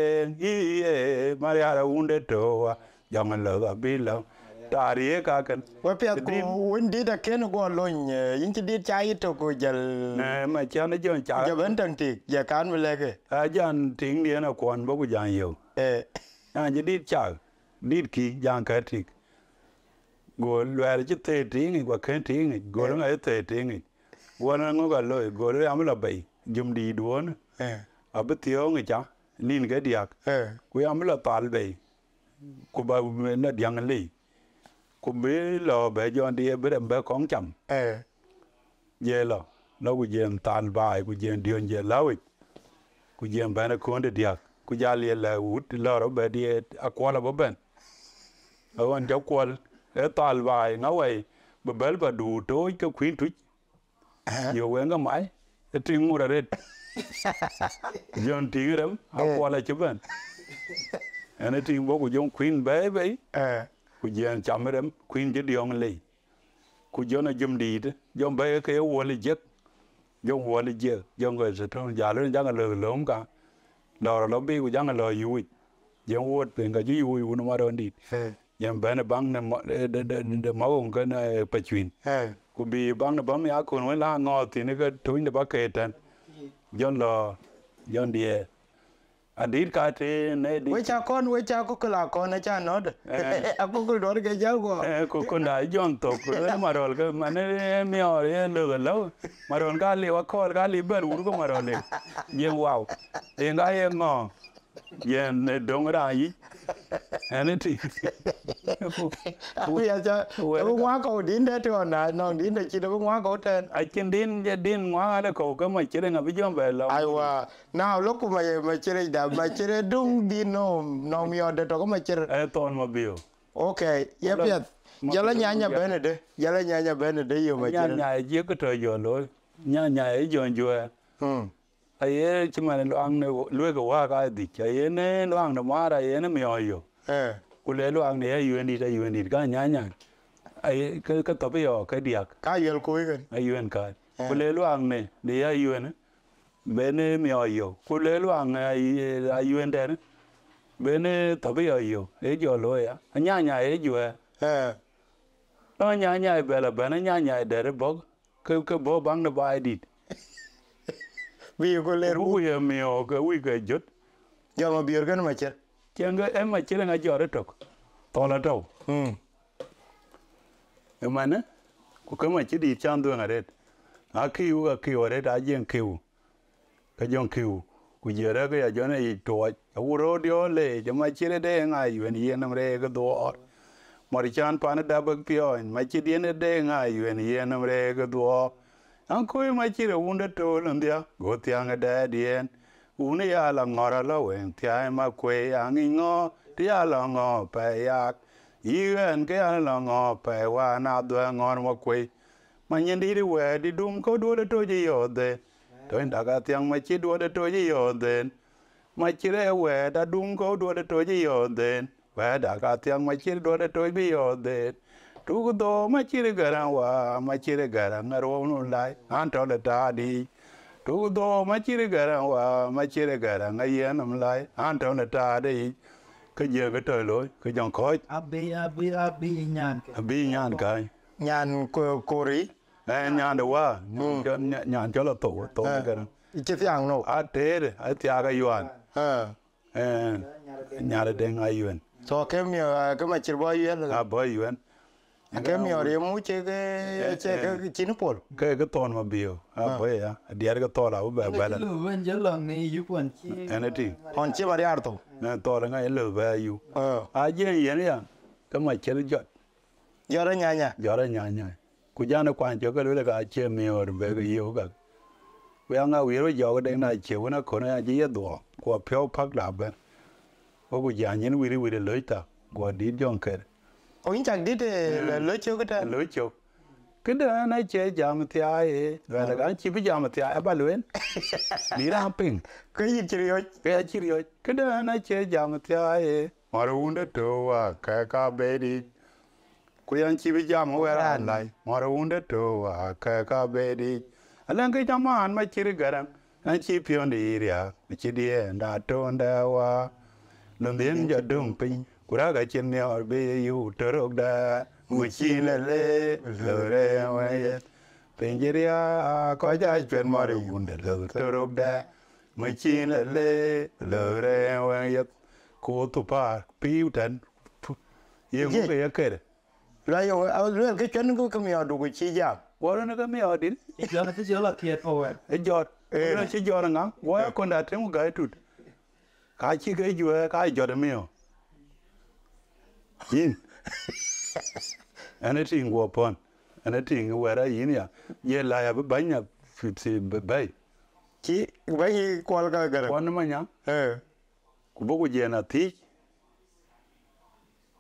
i e mariara unde to wa jong lo lo bilo taar ye ka kan wa piat Din. ko win di da ken go lon yin ti di cha yi to ko jal ne ma cha ne jon cha. ja ben tang ti ja kan le ke. A jan ting ni na kon bo ku jan yo eh a ji dit cha dit ki jan ka tik go lwer ji te ting go ken ting go nga te ting wona ngo ga lo go le am la bai jum di duon eh a be tio ngi cha nin ga diak. Eh ku am la tal bai. Ku ba na diang li ku be lo be jon di be dem be kong cham eh je lo. Lo ku jem tan bai ku jem dion je lawi ku jem bana konde diak ku jal ye la wut lo ro be di akwala bo ben awan ja kwal e tal bai nga wai be bel ba du to ke kwin tu yo wen ga mai e ting mura ret jon ting ram akwala che ben ene ting bo ku jon kwin be be eh ku jen cham rem kwin je diong le ku jona jum di de jom be ke wo le je jom wo le je jom go se ton ja le jang le lom ka. Lo lo bi ku jang lo yu jom wo pe ga ju yu yu no ma ron di. Eh jom be ne bang ne mo- de de de de ma on ka na pa chwin. Eh ku bi bang ne bam ya kun we la ngo ti ne ga tu ne ba ke tan jon lo jon die adit ka te ne di we cha kon we cha ko kala kon cha no de. Eh. a ko ko dor ke ja go Eh, ko ko na jon to ko le marol ko mane mi or ye lo lo marol ga le wa ko ga le ber ur ko marol ye wow e nga ye ngo. Ye ne dong ra yi ene ti we ya cha We- ko wa ko din de to na no din de chi de wa ko ten a kin din je din ngwa le ko ko ma chire nga bi jon be lo aiwa now look ma ma chere da ma chere dung di no no mi ode to ko ma chere e ton ma bio okay ye Wala- piet ma- jala nyanya bene de jala nyanya bene de yo ma nya chere nya je ko to yo lo nya nya e jon jo hmm a ye chi ma lo ang ne ko wa ga di cha ye ne lo ang ne ma ra ye ne mi yo eh kule lo ang ne yuen di ta yuen di ka nya nya ai ka ka to yo ka diak ka yel ko igen ai yuen ka kule lo ang ne de ya yuen be ne mi yo kule lo ang ai ai yuen de be ne to yo yo e jo lo ya nya nya e e eh nya nya be la be nya nya de re bog ke ke bo bang ne ba di bi ko ler ru u ye mi o ke wi ke jot yo ma bier gan ma ga em ma chire nga jo re tok to la to hmm. Emane ku kama chi di chan do ngaret a kiu a kiu re da jen kiu ka jon kiu ku jere ga jone i to a uro dio le je ma chi re de nga yuen yen nam re ga do or mor chan pa na da bak pio ma chi di ne de nga yuen yen nam re ga do an koi ma chi wunde unda to lum dia go tiang da dien une ya la ngora la wen tia ma kwe ang ngo tia la ngo pa yak Igan ke ya la ngo pe wa na do ngon mo kwe. Ma nyen di we di dum ko do de to ji yo de. To nda ga tiang ma chi do de to ji yo de. Ma chi re we da dum ko do de to ji yo de. We da ga tiang ma chi do de to ji yo de. Tu ko do ma chi re ga wa ma chi re ga ngar wo nu lai an to le ta di. Tu ko do ma chi re ga wa ma chi re ga nga yen nam lai an to le ta di. Cái giờ cái trời lối, cái dòng khói abi abi abi nyan ke bi nyan kai nyan ko kori. E nyan de wa nyan cho la to to Eh. ga che fiang no a te de a ti aga yuan. Eh. E nya de deng a yuan so ke mi ke ma chere bo yel a bo yuan ke mi ore mu che ke che ke chin pol ke ga ton ma bio a bo ya a di ga to la ba ba la lu wen je long ni yu kon chi ene ti on che mari arto ne to la nga le ba yu a je yen ya ka ma che jot jara nyanya jo ra nya nya ku ja na kwan cho ka le ga che mi or be ga yu ga ku ya nga wi ro jo de na che na ko na ji ye do ko pyo pak la ba ko ku ja nyen wi ri wi le ta. Ko di jon ke o in chak dit le che ko ta lo cho cái đó nó chơi jam thì ai rồi là cái chỉ biết jam thì ai? Ba luyện. Đi ra pin? Ke yin chiri yo cái chỉ rồi cái đó nó chơi jam thì ai mà rồi uống đất đồ à cái cá bê đi. Cái anh chỉ biết jam huệ ra lại mà rồi uống đất đồ à cái cá bê đi. Anh cái jam anh mà chỉ cái anh chỉ pion đi ra chỉ đi đã trôn đã wa lần đến giờ đường pin kura ga chen ne or be yu torok da mu chi le le lo re wa ye. Penjeria ko ja chen mari gunde lo torok da mu chi le le lo re wa ye. Ko tu pa piu tan ye ngu ke ye ke la yo a lu cái chuyện của cái mèo đủ cái chi ja. Wo na ga mi odin giờ nó chỉ là thiệt thôi e jot na chi jot ngam wo ya ko nda tem ga tut. Ka chi ga ju ka jot mi o yin. Ana ting wo pon. Ana ting wa ra yin ya. Ye la ya ba nya fi si bai. Chi vậy thì qua cái cái ko na ma nya? Ờ ku bo ku je na ti.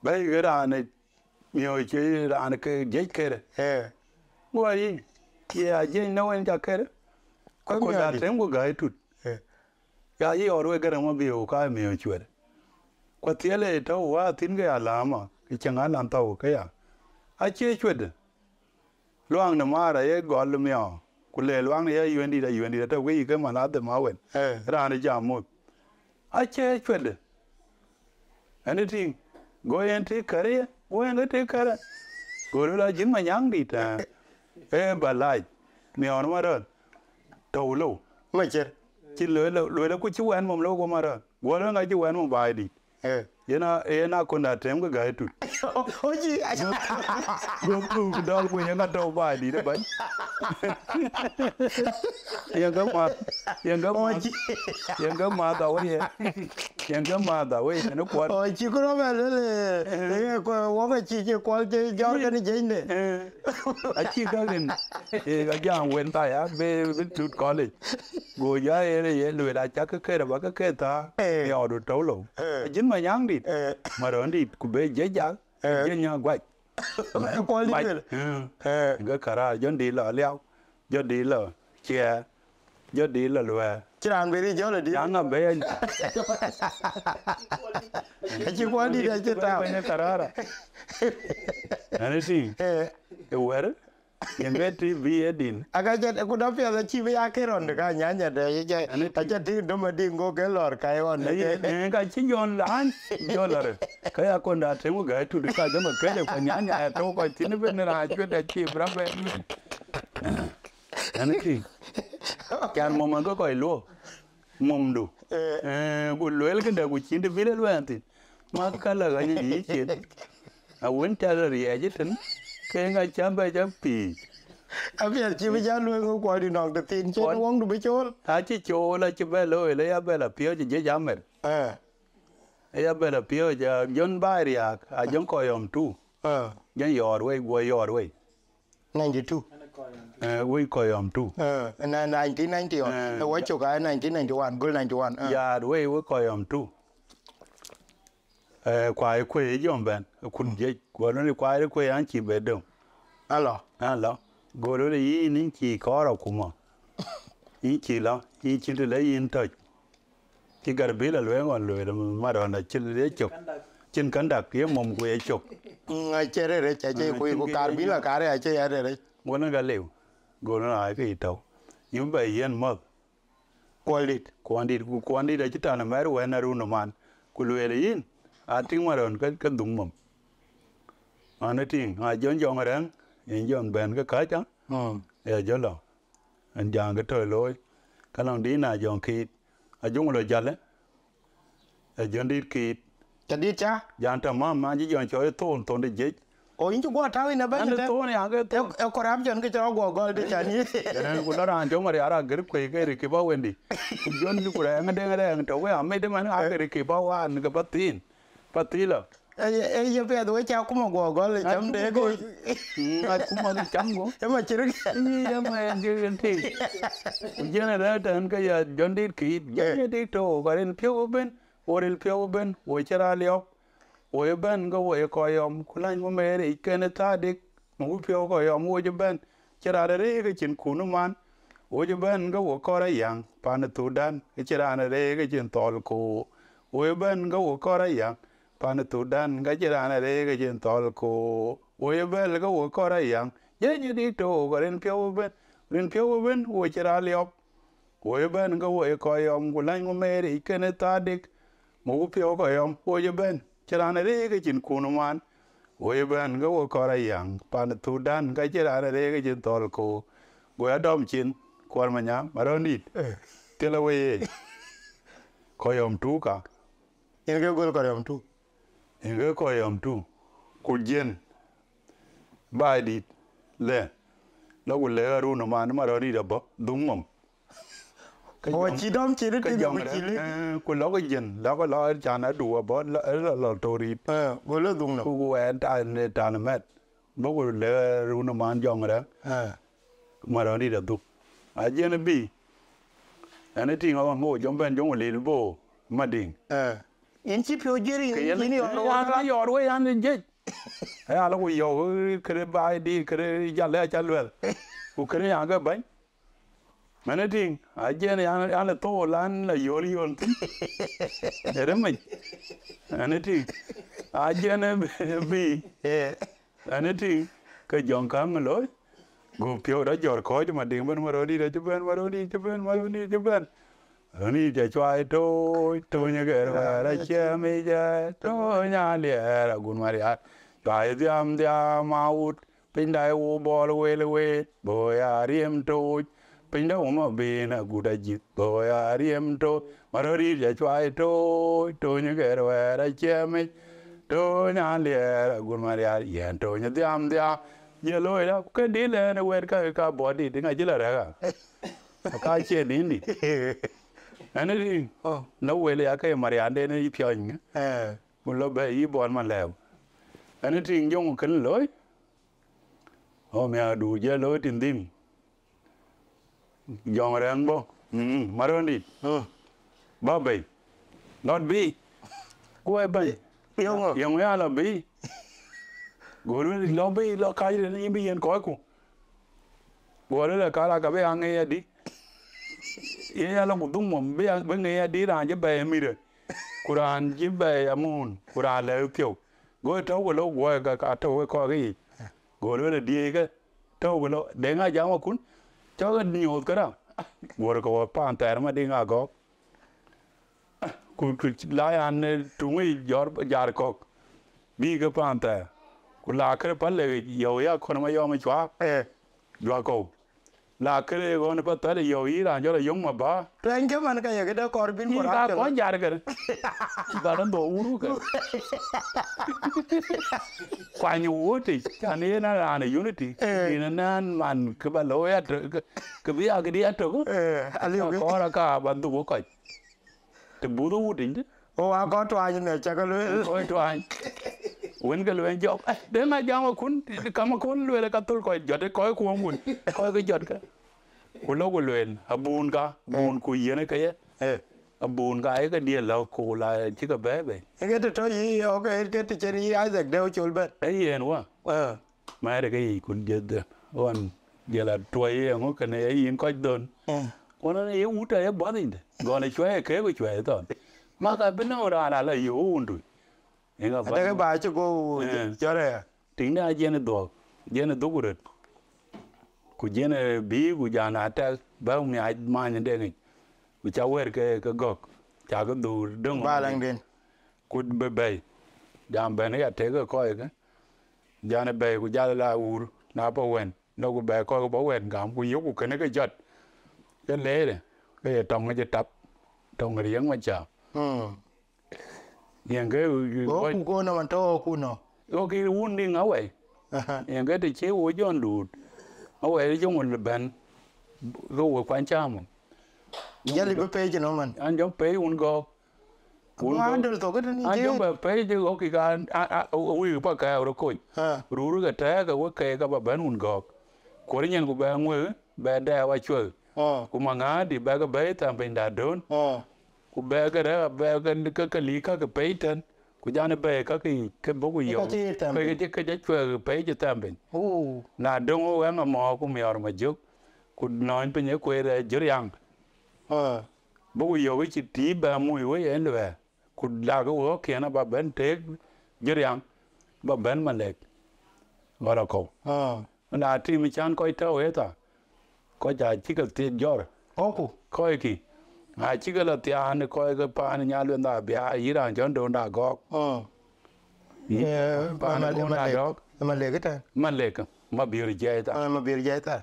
Bai ga ra ne mi o che ra ne ke je ke re. Ờ wo yin. Ye a je na wen ja ke re. Có ko mi da đi. tem go ga tut. Ờ ya yi orwe gara ma biyo ka me yo chwere kwa tiele to wa tin ga alama ki changa lan to ka ya a che chwede luang na mara ye gol myo ku le luang ye yundi da yundi da to wi ga ma na de ma wen ra. Ni ja mu a che chwede anything go yen ti kare wo yen ti kare go la jin ma nyang di ta e ba lai mi on ma ro to lo mà chết. Chỉ lưỡi là lưỡi là có chú anh mồm lâu qua mà rồi bữa đó ngay chú anh mồm bài đi ờ vậy na vậy na con đã thêm cái gai tụt ôi chi à gồm tu cái đó của những cái đầu bài đi đấy bánh yang cái mà yang cái mà yang cái mà tao ấy yang cái mà tao ấy nó quật ôi chi có nó về nữa là cái qua qua cái chi chi chi do à chỉ cái cái cái giang quên tay á về về tụt college ngồi giá ấy là lưỡi là chắc cái cái đó cái cái ta nhỏ đồ trâu lồng chính mà nhang đi ờ mà rồi đi cũng bé dễ dàng Ờ. dễ nhà quay qua đi quay về. Ừ ờ cái cả ra dân đi là leo dân đi là chè dân đi là lùa. Chỉ làm về đi cho là đi. Nhang ngầm bé anh. Chỉ qua đi đây chứ tao. bé cả ra anh đi đi vi edin. Agajet aku dapi ada chi be akeron de ka nyanya de je Ani ti- ti do ma dingo ke lor kai on de eh cái chỉ yon yon là cái à con đã thấy một cái tụi cái đó mà cái này phải nhã nhã đâu coi tin bên này là chuyện đã chỉ bram bên anh đi cái mồm mà có coi luôn mồm đủ eh. Bu luel cái đầu của chín thì vile luel tin mà cái là cái gì chuyện à quên trả lời bay chăm pì abi chi be ja lu ko kwa di nong de tin che Kon- wong du be chol à chỉ cho là chỉ bé lôi lấy à bé là piao chỉ dễ dám mer eh ya là piao giờ dân bay ria à dân coi om tu eh dân yor way way yor way 92 eh way coi om tu eh na 1990 on Eh. wa cho ka 1991 gol 91 eh ya way way coi om tu eh kwa ko ye jom ben kun je ko no ni kwa ko yan chi be do alo Alo, goro le yi ni chi ko ra kuma. Yi chi la, yi chi le yin to. Ki gar bi la lwe ngon lwe ma ro na chi le chok. Chin kan dak ye mom ku ye chok. ngai che re re che che ku ku kar bi la kar ya che ya re re Wona ga lew. Goro na ai ki to. Yum ba yen mo. qualit Kwandi ku kwandi da chi ta na mer we na ru no man. Ku lwe le yin. A ting ma ron ka ka dung mom. Ana ting, a jon jong ren. Yin jon ben ka ka cha. e jo lo an jang cái trời lối cái lòng đi na jong kít a jung lo jale e jon đi kít cha di cha jan ta ma ma ji jon choi ton ton de je o in chu go ta ina ba an te to ne a cái to e ko ram jon ke cho go gol de cha ni en ku la ran jo mari ara grip ko ke ri ke ba wendi ku jon ni ku ra ngade ngade to we a me de man a ke ri ke ba wa ni ke patin patila e e ye pe do cha ku mo go gol cham de go a ku ma cham go e ma chir ni ya ma en ge en ti ku jena da tan ka ya jon đi kít je đi to ga ren pyo ben oril pyo ben wo chara leo wo ye ben go wo ye ko yom kulan mo mere ikene ta dik mo pyo ko yom wo je ben chara re ge chin kunu man. Wo je ben go wo ko ra yang pan tu dan ke chara re ge chin tol ko wo ye ben go wo ko ra yang pan tu dan ga chara re ge chin tol ko wo ye ben go wo ko ra yang ye ni di to ga ren pyo ben ren pyo ben wo chara leo wo ye ben go wo ko yom kulan mo mere ikene ta dik mo pyo ko yom wo je ben chira na re cái chin kunu man we ban go wo kora yang pan tu dan cái chira na re cái chin tol ko go ya dom chin kwar ma nya maronit tela we ko yom tu ka in ke gol ko yom tu inge ko yom tu ku jen ba dit le lo ku le ru no man maronit abo dung mom. O chi dom chi ri ti ko chi li đó ku lo cái dần lo cái lo cha nó đùa bó lo lo lo tori eh go le dung no. Ku ku en ta ne ta na met. Bo ku le ru no man dòng đó eh. Mà đó đi được tu à dên bi ấy tin ông ngô trong bên trong lì bo mà đỉnh eh in chi pyo jeri cái in này ni o anh là giỏi quá anh ấy chết à lo ku yo cái bài đi cái giờ lẽ cha luôn ku cái này cái bánh mà nó tin à dên anh anh là to lan là yori yon Era mai. Ana ti. A jana bi. eh Ana ti. Ka jong kam lo. Go pio da jor ko ma ding ban maro di da chuban maro di chuban maro di chuban. Ani ja chwai to to nya ga ra ra che me ja to nya le ra gun mari a. Chwai diam dia maut. Pin dai wo bol we le we. Bo ya riem to. Pin da wo ma be na gu da jit. Bo ya riem to. Maro di ja chwai to to nya ga ra ra che me. To nya le ra gun mari a yen to nya diam dia. Ye lo da ka di le na wer ka ka bo di dinga jila ra ga. Ka che di ni. Di. oh quê lại cái mà anh đây nó đi phiền nhá eh bé ý bọn mà lèo. Anh ấy trình dùng một cân lối ô mẹ đủ giờ lối tin tin dòng ra anh bố ừ mà rồi đi. Ừ ba bảy not be ấy bảy pyo ngo dòng ra là be nó lo be lo bị yên coi cô gọi nó là cái là cái bé ăn nghe đi ye ya la kudung mom be be nge ya di ran je be mi de kuran je be amun kuran le pyo go to go lo go ga ka to ko gi go lo le di ga to go lo de nga ja ma kun cho ga nyu ka da go ko pa an ter ma di nga go ku ku la ya ne tu ngi yor jar ko bi ga pa an ter ku la kre pa le yo ya ko ma yo ma chwa ko la kre go ne pa ta le yo i ran jo la yong ma ba to en ke man ka ye ke da kor bin ko ra ka kon jar gar. Baran do uru gar. Kwa ni wote kani na ana unity. Ina nan man ke ba lo ya ke bi ag dia to. eh ali Ka ko ra ka ban du ko. Te bu do wutin de. o a ko to anyu ne cha ka le Ko to an. Wen ga wen job. De na jama kun ka ma kun le ka tul ko jote ko ko mun. Ko ke jot ka. Ku lo ko len abun ka bun ku yene ka ye. eh Abun ka ai ka dia lo ko la chi ka be be. ke te to yi o ke ke te chen yi Isaac de o chul ben Ai yen wa. eh ma de cái kun je de on je la toy ye ngo ka ne yin ko don eh ona ne u ta ye ba din de go ne chwe ke ko chwe to ma ka bin no ra la yu undu. E ga da ke ba ba chu go Eh. chore ting da je ne do je ne do guret ku je ne bi ku ja na ta ba mi a ma ne de ngi ku cha wer ke ke gok cha ko du dong ba lang den. Ku be be jam be ne ya te ko ko ke. Ja ne be ku ja la ur na po wen. No ku be ko ko wen gam ku yu ku ke ne ke jot. Cái lễ này cái trồng cái giờ tập trồng cái riêng mà chào mm hiện cái o ku ko na man to o ku no có cái uốn đi ngáo vậy Aha. hiện cái thì chế của John đủ ngáo vậy giống một là bạn go quan cha mà. Jali be pe no man anh giống bé uốn go uốn wa go andel to ke ni je bé chứ. có cái cái à à ui pa rồi coi. Ha ruru cái trái cái cái cái cái bạn uốn go có những cái bạn ngồi bạn đeo vào chơi o kuma ngã thì bạn cái bé tam bên đã đón o ku be ka da be ka ka ka li ka ka peitan ku jana be ka ki ka bo ku yo ka ka ka ja chwe pe ja tam ben o na dong o ga mo ku mi or ma juk ku non pe ne ku re jur yang o bo ku yo ki ti ba mu we en le ku la ga wo ke na ba ben te jur yang ba ben ma lek wala ko o na ti mi chan ko ta we ta ko ja chi ka ti jor o ku ko ki a chi ka la ti an ko ga pa an nya lu na bia i ran jon do na go Eh, Pan ma- ko ma- na ma- ma lege ta? Ma lek ma bir jeta Ah, ma bir jaita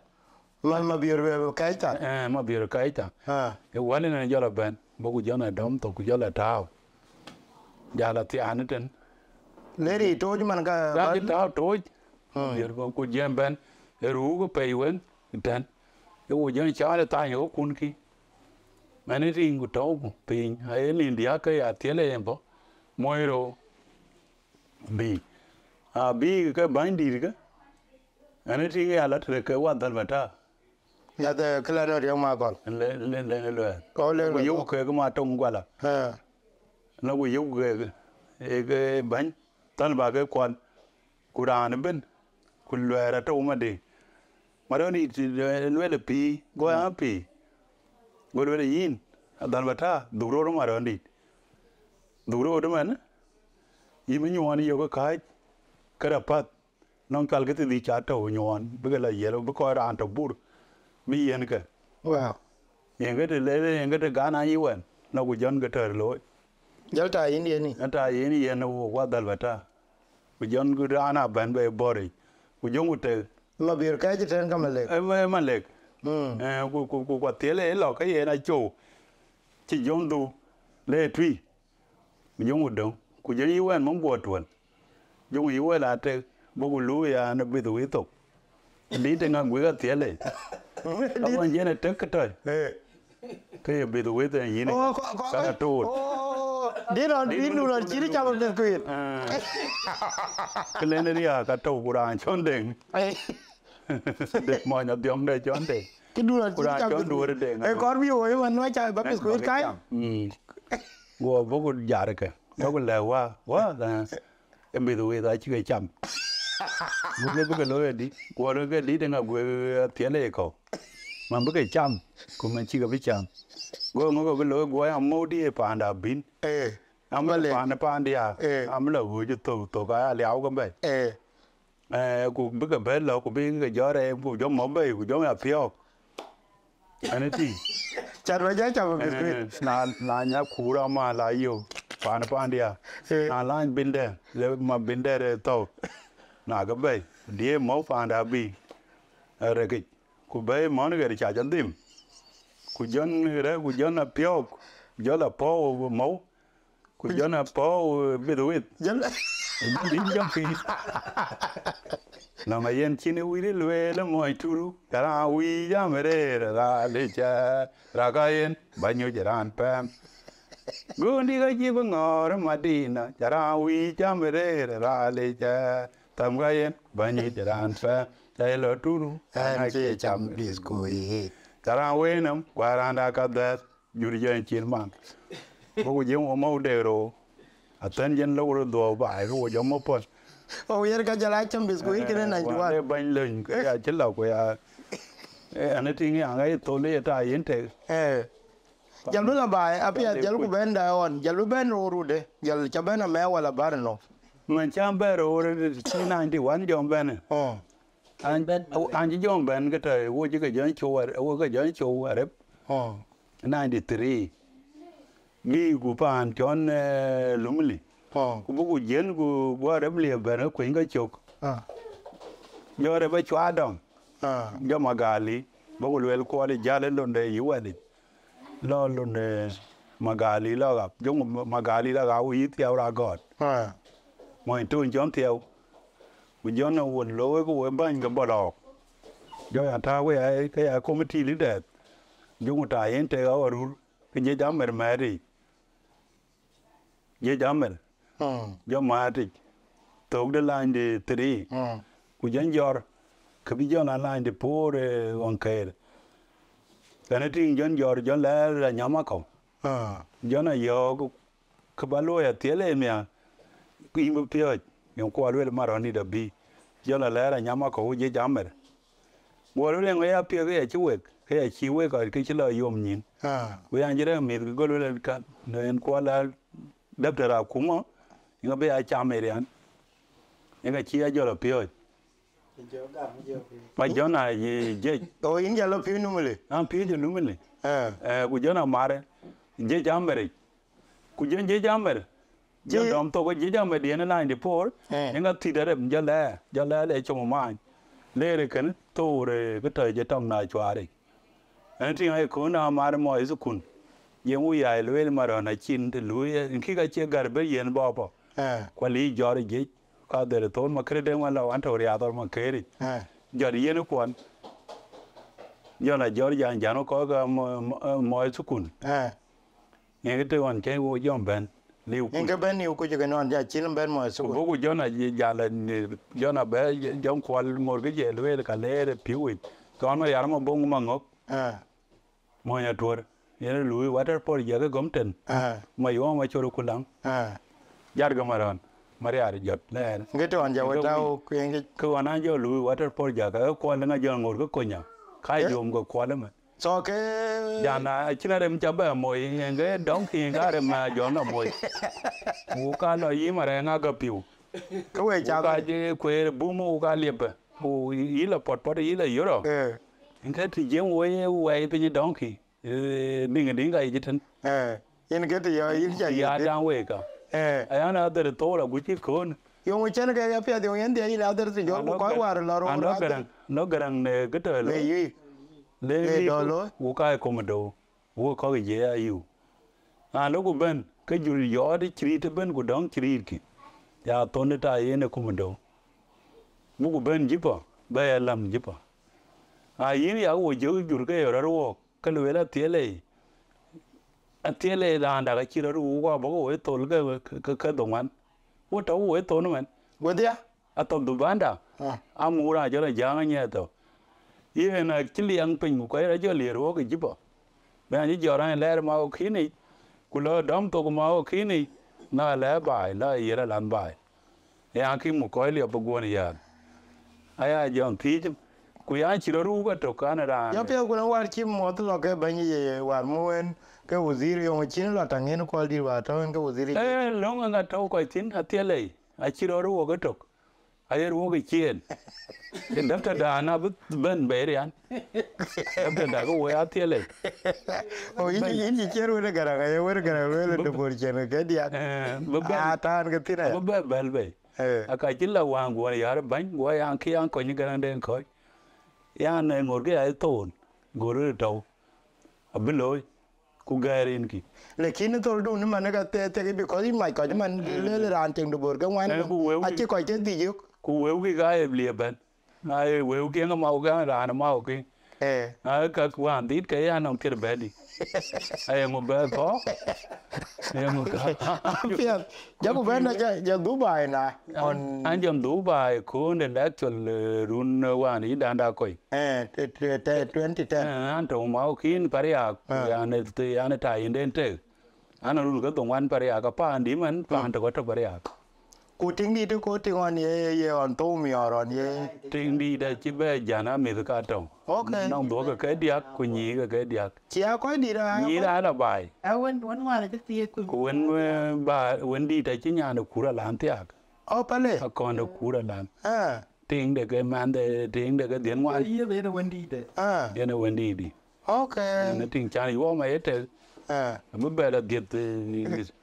ma ma bir kaita eh ma bir kaita ha e wali na jala ben bogu jana dom to ku jala taw jala ti aneten leri to man ka da ba- ti taw to bir ko ku jem ben ru ko pe wen ten e wo cha le ta yo kun ki mane ring ku to ku pin ai ni dia ka ya ti le embo moiro bi. A bi ka ban dir ka ane ti ya la tre ka wa dal mata ya da no riang ma gol. Le le le le ko le ko. yu ke ma tong kwa la. Ha. Nó có giúp cái cái cái bánh tan ba cái quan cụ đà nó bên cụ lừa ra trâu mà đi mà đó đi lừa là pi. Gọi á pi gọi lừa là yin dan bata duro đó mà đó đi duro đó mà nè y mình nhon đi cái cái cái đó pat nông cal cái gì chả trâu nhon bây giờ là yellow bây coi ra ăn trâu bur mi yên cái wow yên cái thì lấy lấy cái thì gán ai yêu anh nó cũng dân cái trời lối jalta india ni ata yeni yena wo wa dalbata ku jon gu rana ban be bori ku jongu te ma bir kaita ten ka ma le ku ku ku kwa tele lo ka yena cho chi jon du le twi ku jongu don ku jon yi wen mon bo tuan jongu yi wela te bo ku lu ya na bi du ito li te ngang gu ga tele ka wan yena te ka eh ka ye bi du yini oh ko ko ka to oh di no di nu no chiri cha ma kuit ka le ne ya ka to ku ran chon deng ai de mo nya diong de chon deng cái đu là Ura, cho đùa đi đèn. Ê, con dụ ấy mà nói chạy bắp biscuit cái Gua bogo jare ke. Bogo le wa wa da. Em bi duwe da chi ke cham. Mu le bogo lo di. Gua lo ke di de nga gwe tie le ko. Ma bogo cham. Ku ma chi ke bi cham. Gua ngo ko lo gua ya mo di e pa da bin. ê Am le pa na pa dia. Eh. Am le wu ju to to ka liao ko be. ê Eh ku bogo be lo ku bi ke jore ku jo mo be ku jo ya pio. Ani ti. chặt vào giá chặt vào biscuit na na nya kura ma la yo pan pan dia Eh. na la binde le ma binde re to na ga be die mo pan da bi re ki ku be mo ne ga cha jan dim ku jon re ku jon na pio jo la po mo ku jon na po bi na ma yen chini wi ri lwe le mo turu kara wi ja mere ra le cha ra ga yen ba nyu jaran pam gundi ga ji ba ngor ma di na jara wi ja mere ra le cha tam ga yen ba nyu jaran pam cha lo turu anh chị chăm biscuit jara we nam gwaranda ka da juri jen chin atan yen lo ro do ba ai ro yo mo pon o yer ka jala cham biskuit kene na juwa ne ban len ka ya chila ko ya eh ane tingi anga ye tole ta yen te eh jalu na ba a pia jalu ku ben on jalu ben ro ru de jal cha ben me wala bar no ngan cha ben ro ru de 91 jom ben oh an ben an ji jom ben ka ta wo ji ka jan chu wa wo ka jan chu wa rep oh 93 ngi ku pan chon lumli ku bu ku jen ku gwa rep lia bena kwen ga chok yo re ba chwa dom yo magali ba ku lwel ko le jale londe yi wadi lo londe magali lo ga jo magali la ga u yi ti ra god mo en tun chon tiaw ku jon no won lo ku we ban ga bolok yo ya ta we ai ka ya committee leader jo ta yen te ga warul ke je jam mer mari ờ do mà đi tổ the line de ờ ku jan jor. Ka bi jon line de por on kair kana ting jon jor jon la la nyama ko ờ jon a yo ku ka ba lo ya tiele mia. Ku im pio yon ko alwe maro ni da bi. Jon la la nyama ko je jamer wo lo le ya pio ga chi we ka ya chi we ka ki chi la yom nyin. Ku ya jere mi go lo le ka no en ko la dabtara kuma nga be a chamerian nga chi ya jolo pio ma jona ye je ô in phim nó mới an pio je lumele ờ eh ku jona mare je jamere ku je je jamere Ji- dom to ko ji ja me di na line de por Eh. nga ti da rem ja le ja le le cho ma le re kan to re cái thời je tong na chwa re an ti ai ko na mar mo is kun ye mu ya le ma ro na chin de lu ye. Ki ga che gar be yen bo bo eh kwa li jo re je ka de ton ma kre de ma la an to ri a to ma ke ri. Eh jo ri yen kon jo na jo ja ja no ko ga mo mo is kun. Eh ye ke te wan ke wo jo ben li ku in ka ben ni ku je non ja chin ben mo su bo ku jo na ja la ni jo na be jo kwal ngor ge je le ka le re piwi kon ma yar ma bong ma ngok. Eh mo ya tor ye lu water por ye ga gom ten ma yo ma choro kulang. Jar ga maran mari ar jot le nge to ja wa tao ku nge ko wana jo lu water por ja ga ko le nga jo ngor ko konya. Kai jom go ko le ma so ke ja na china rem cha ba mo ye ge dong ki ga re ma jo na mo u ka lo yi ma re nga ga piu. Ka we cha ka je kwe bu mo ka liep. U yi la pot pot yi la yoro. Ti jem wo ye we pe ni donkey. Eh ninga dinga yi jitan. eh in ke te yo in ja Ya ya dan we ka. eh Aya na der to la guchi kon. yo mu chen ke ya pia de yen de ila der ti jo ku ko war la ro ra garang. No garang ne lo. le yi Le le li do lo. wo ka ko mo do. Wo ko ge ye ayu. A lo ku ben ke jur yo di chri te ben ku dong chri ki. Ya to ne ta ye ne ku mo do. Mu ku ben jipa. Ba ya lam jipa. A yin ya wo jo jur ke yo ro. Ka lo la tiele. a tiele da anda ka chira ru ko e tol ga ka ka do man wo to wo to no man wo dia a to du banda ah a mu ra jo la ja nga nya to ye na chili ang pin ko ra jo le ro ga jibo ba ni jo ra le ma o khini ku lo dom to ko ma o khini na le bai la ye ra lan bai ya ki mu ko le ba go ni ya aya jo ti ku ya chira ru ga to ka na ra ya pia ku war chi mo to ke ben ye war mu en ke waziri yo chin lo tangen ko di wa to en ke waziri Eh, long nga to ko tin atiele. A chiro ro go tok. A yer wo ge chien. E dafta da na ben be rian. Dafta da go we atiele. o yi yi ji cheru ne gara ga ye wer gara le de bor chen ke dia a tan ke tina bu be bel be. A ka chilla wang go yar ban go ya ki an ko ni garan den ko. Ya ne ngor ge ai ton. Go ro to. A biloy ku garin ki. lekin to do ni man ga te te bi ko mai ko man le le ran ting do bor ga wan ku a chi ko ke di ju Ku we ki ga e blie ben. Ai we ki nga mau ga ra na mau ki. eh Ai ka kwan dit ka ya mo ba ko. Ben ja ja dubai na on An jam du ba ko ne actual run wan i dan da koi. eh te te te 2010 An to ma o kin pare ya ya ne te ya ne ta yin den te. An run ka dong wan pare ya ka pa ndi man pa an to ko ya. ku ting di to ko ting on ye ye on to mi on ye Ting di da chi ba jana me ka to. Okay Nong do ka ka diak ku ni ka ka diak. chi a ko di ra Ni da la bai. a wen wen wa le ti ku Ku wen ba wen di ta chi nya no kura lan tiak. o pale A kon do kura lan. ah ting de cái man de ting de cái điện ngoại le le wen di de ah điện nó quên đi đi. Okay nó ting chán vô mà hết bé là điện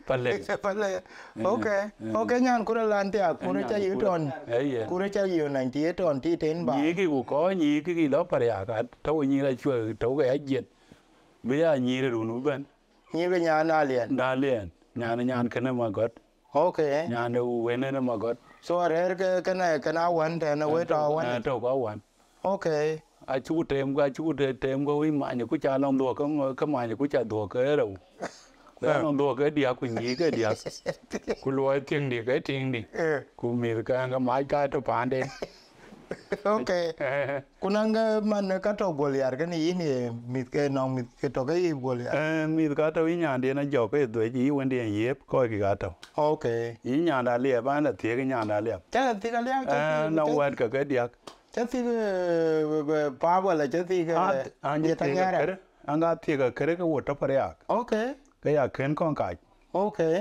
phải lệ pale okay okay nyan ku lan te ku re cha yu ton ấy vậy ku re cha yu 98 ton ti ten ba của có nhí cái gì đó phải à cả đâu nhí là chưa đâu cái hết bây giờ nhí là đủ núi bên. Ni ga nya na lien liền. Nhà nó nhà cái này mà gót okay nhà nó quên nó mà gót so re ke ke na ke na wan te na we to wan đâu có hoàn okay à chú tem qua chú tem tem có ý mà nhà của cha lòng đùa có có mà nhà của cha đùa cái đâu. Cái lòng đùa cái dia của nhí cái dia của lùi tiếng đi cái tiếng đi. Eh ku mir ka nga mai ka to pande okay kunanga man ka to gol yar ke ni ni mit ke nong mit ke to ke i gol yar eh mir ka to nya de na jo ke do ji wen de yep ko ki ka to okay yi nya da le ba na tie nya da le cha ti ka le eh na wat ka ke dia cha ti pa wala cha ti ke a an ye je ta tie ngara ka an ga tie ka kere ka wo to pare ya okay ka ya ken kon ka okay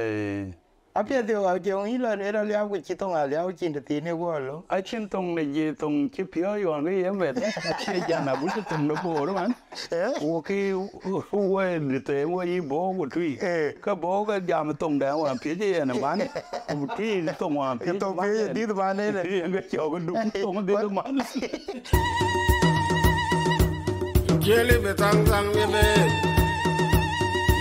eh apia de wa je ngi la era le awu chi tong a le awu chi de ne wo lo a chin tong ne je tong chi pyo yon ge yem vet che ja na bu tong no bo ro man eh? Wo ki wo de te wo yi bo wo tui. Eh. ka bo ka ja ma tong da wa pye je na man wo ti tong wa pye to pe di ba ne le. Ti ga cho ga du tong de man Jeli be tang tang ye be.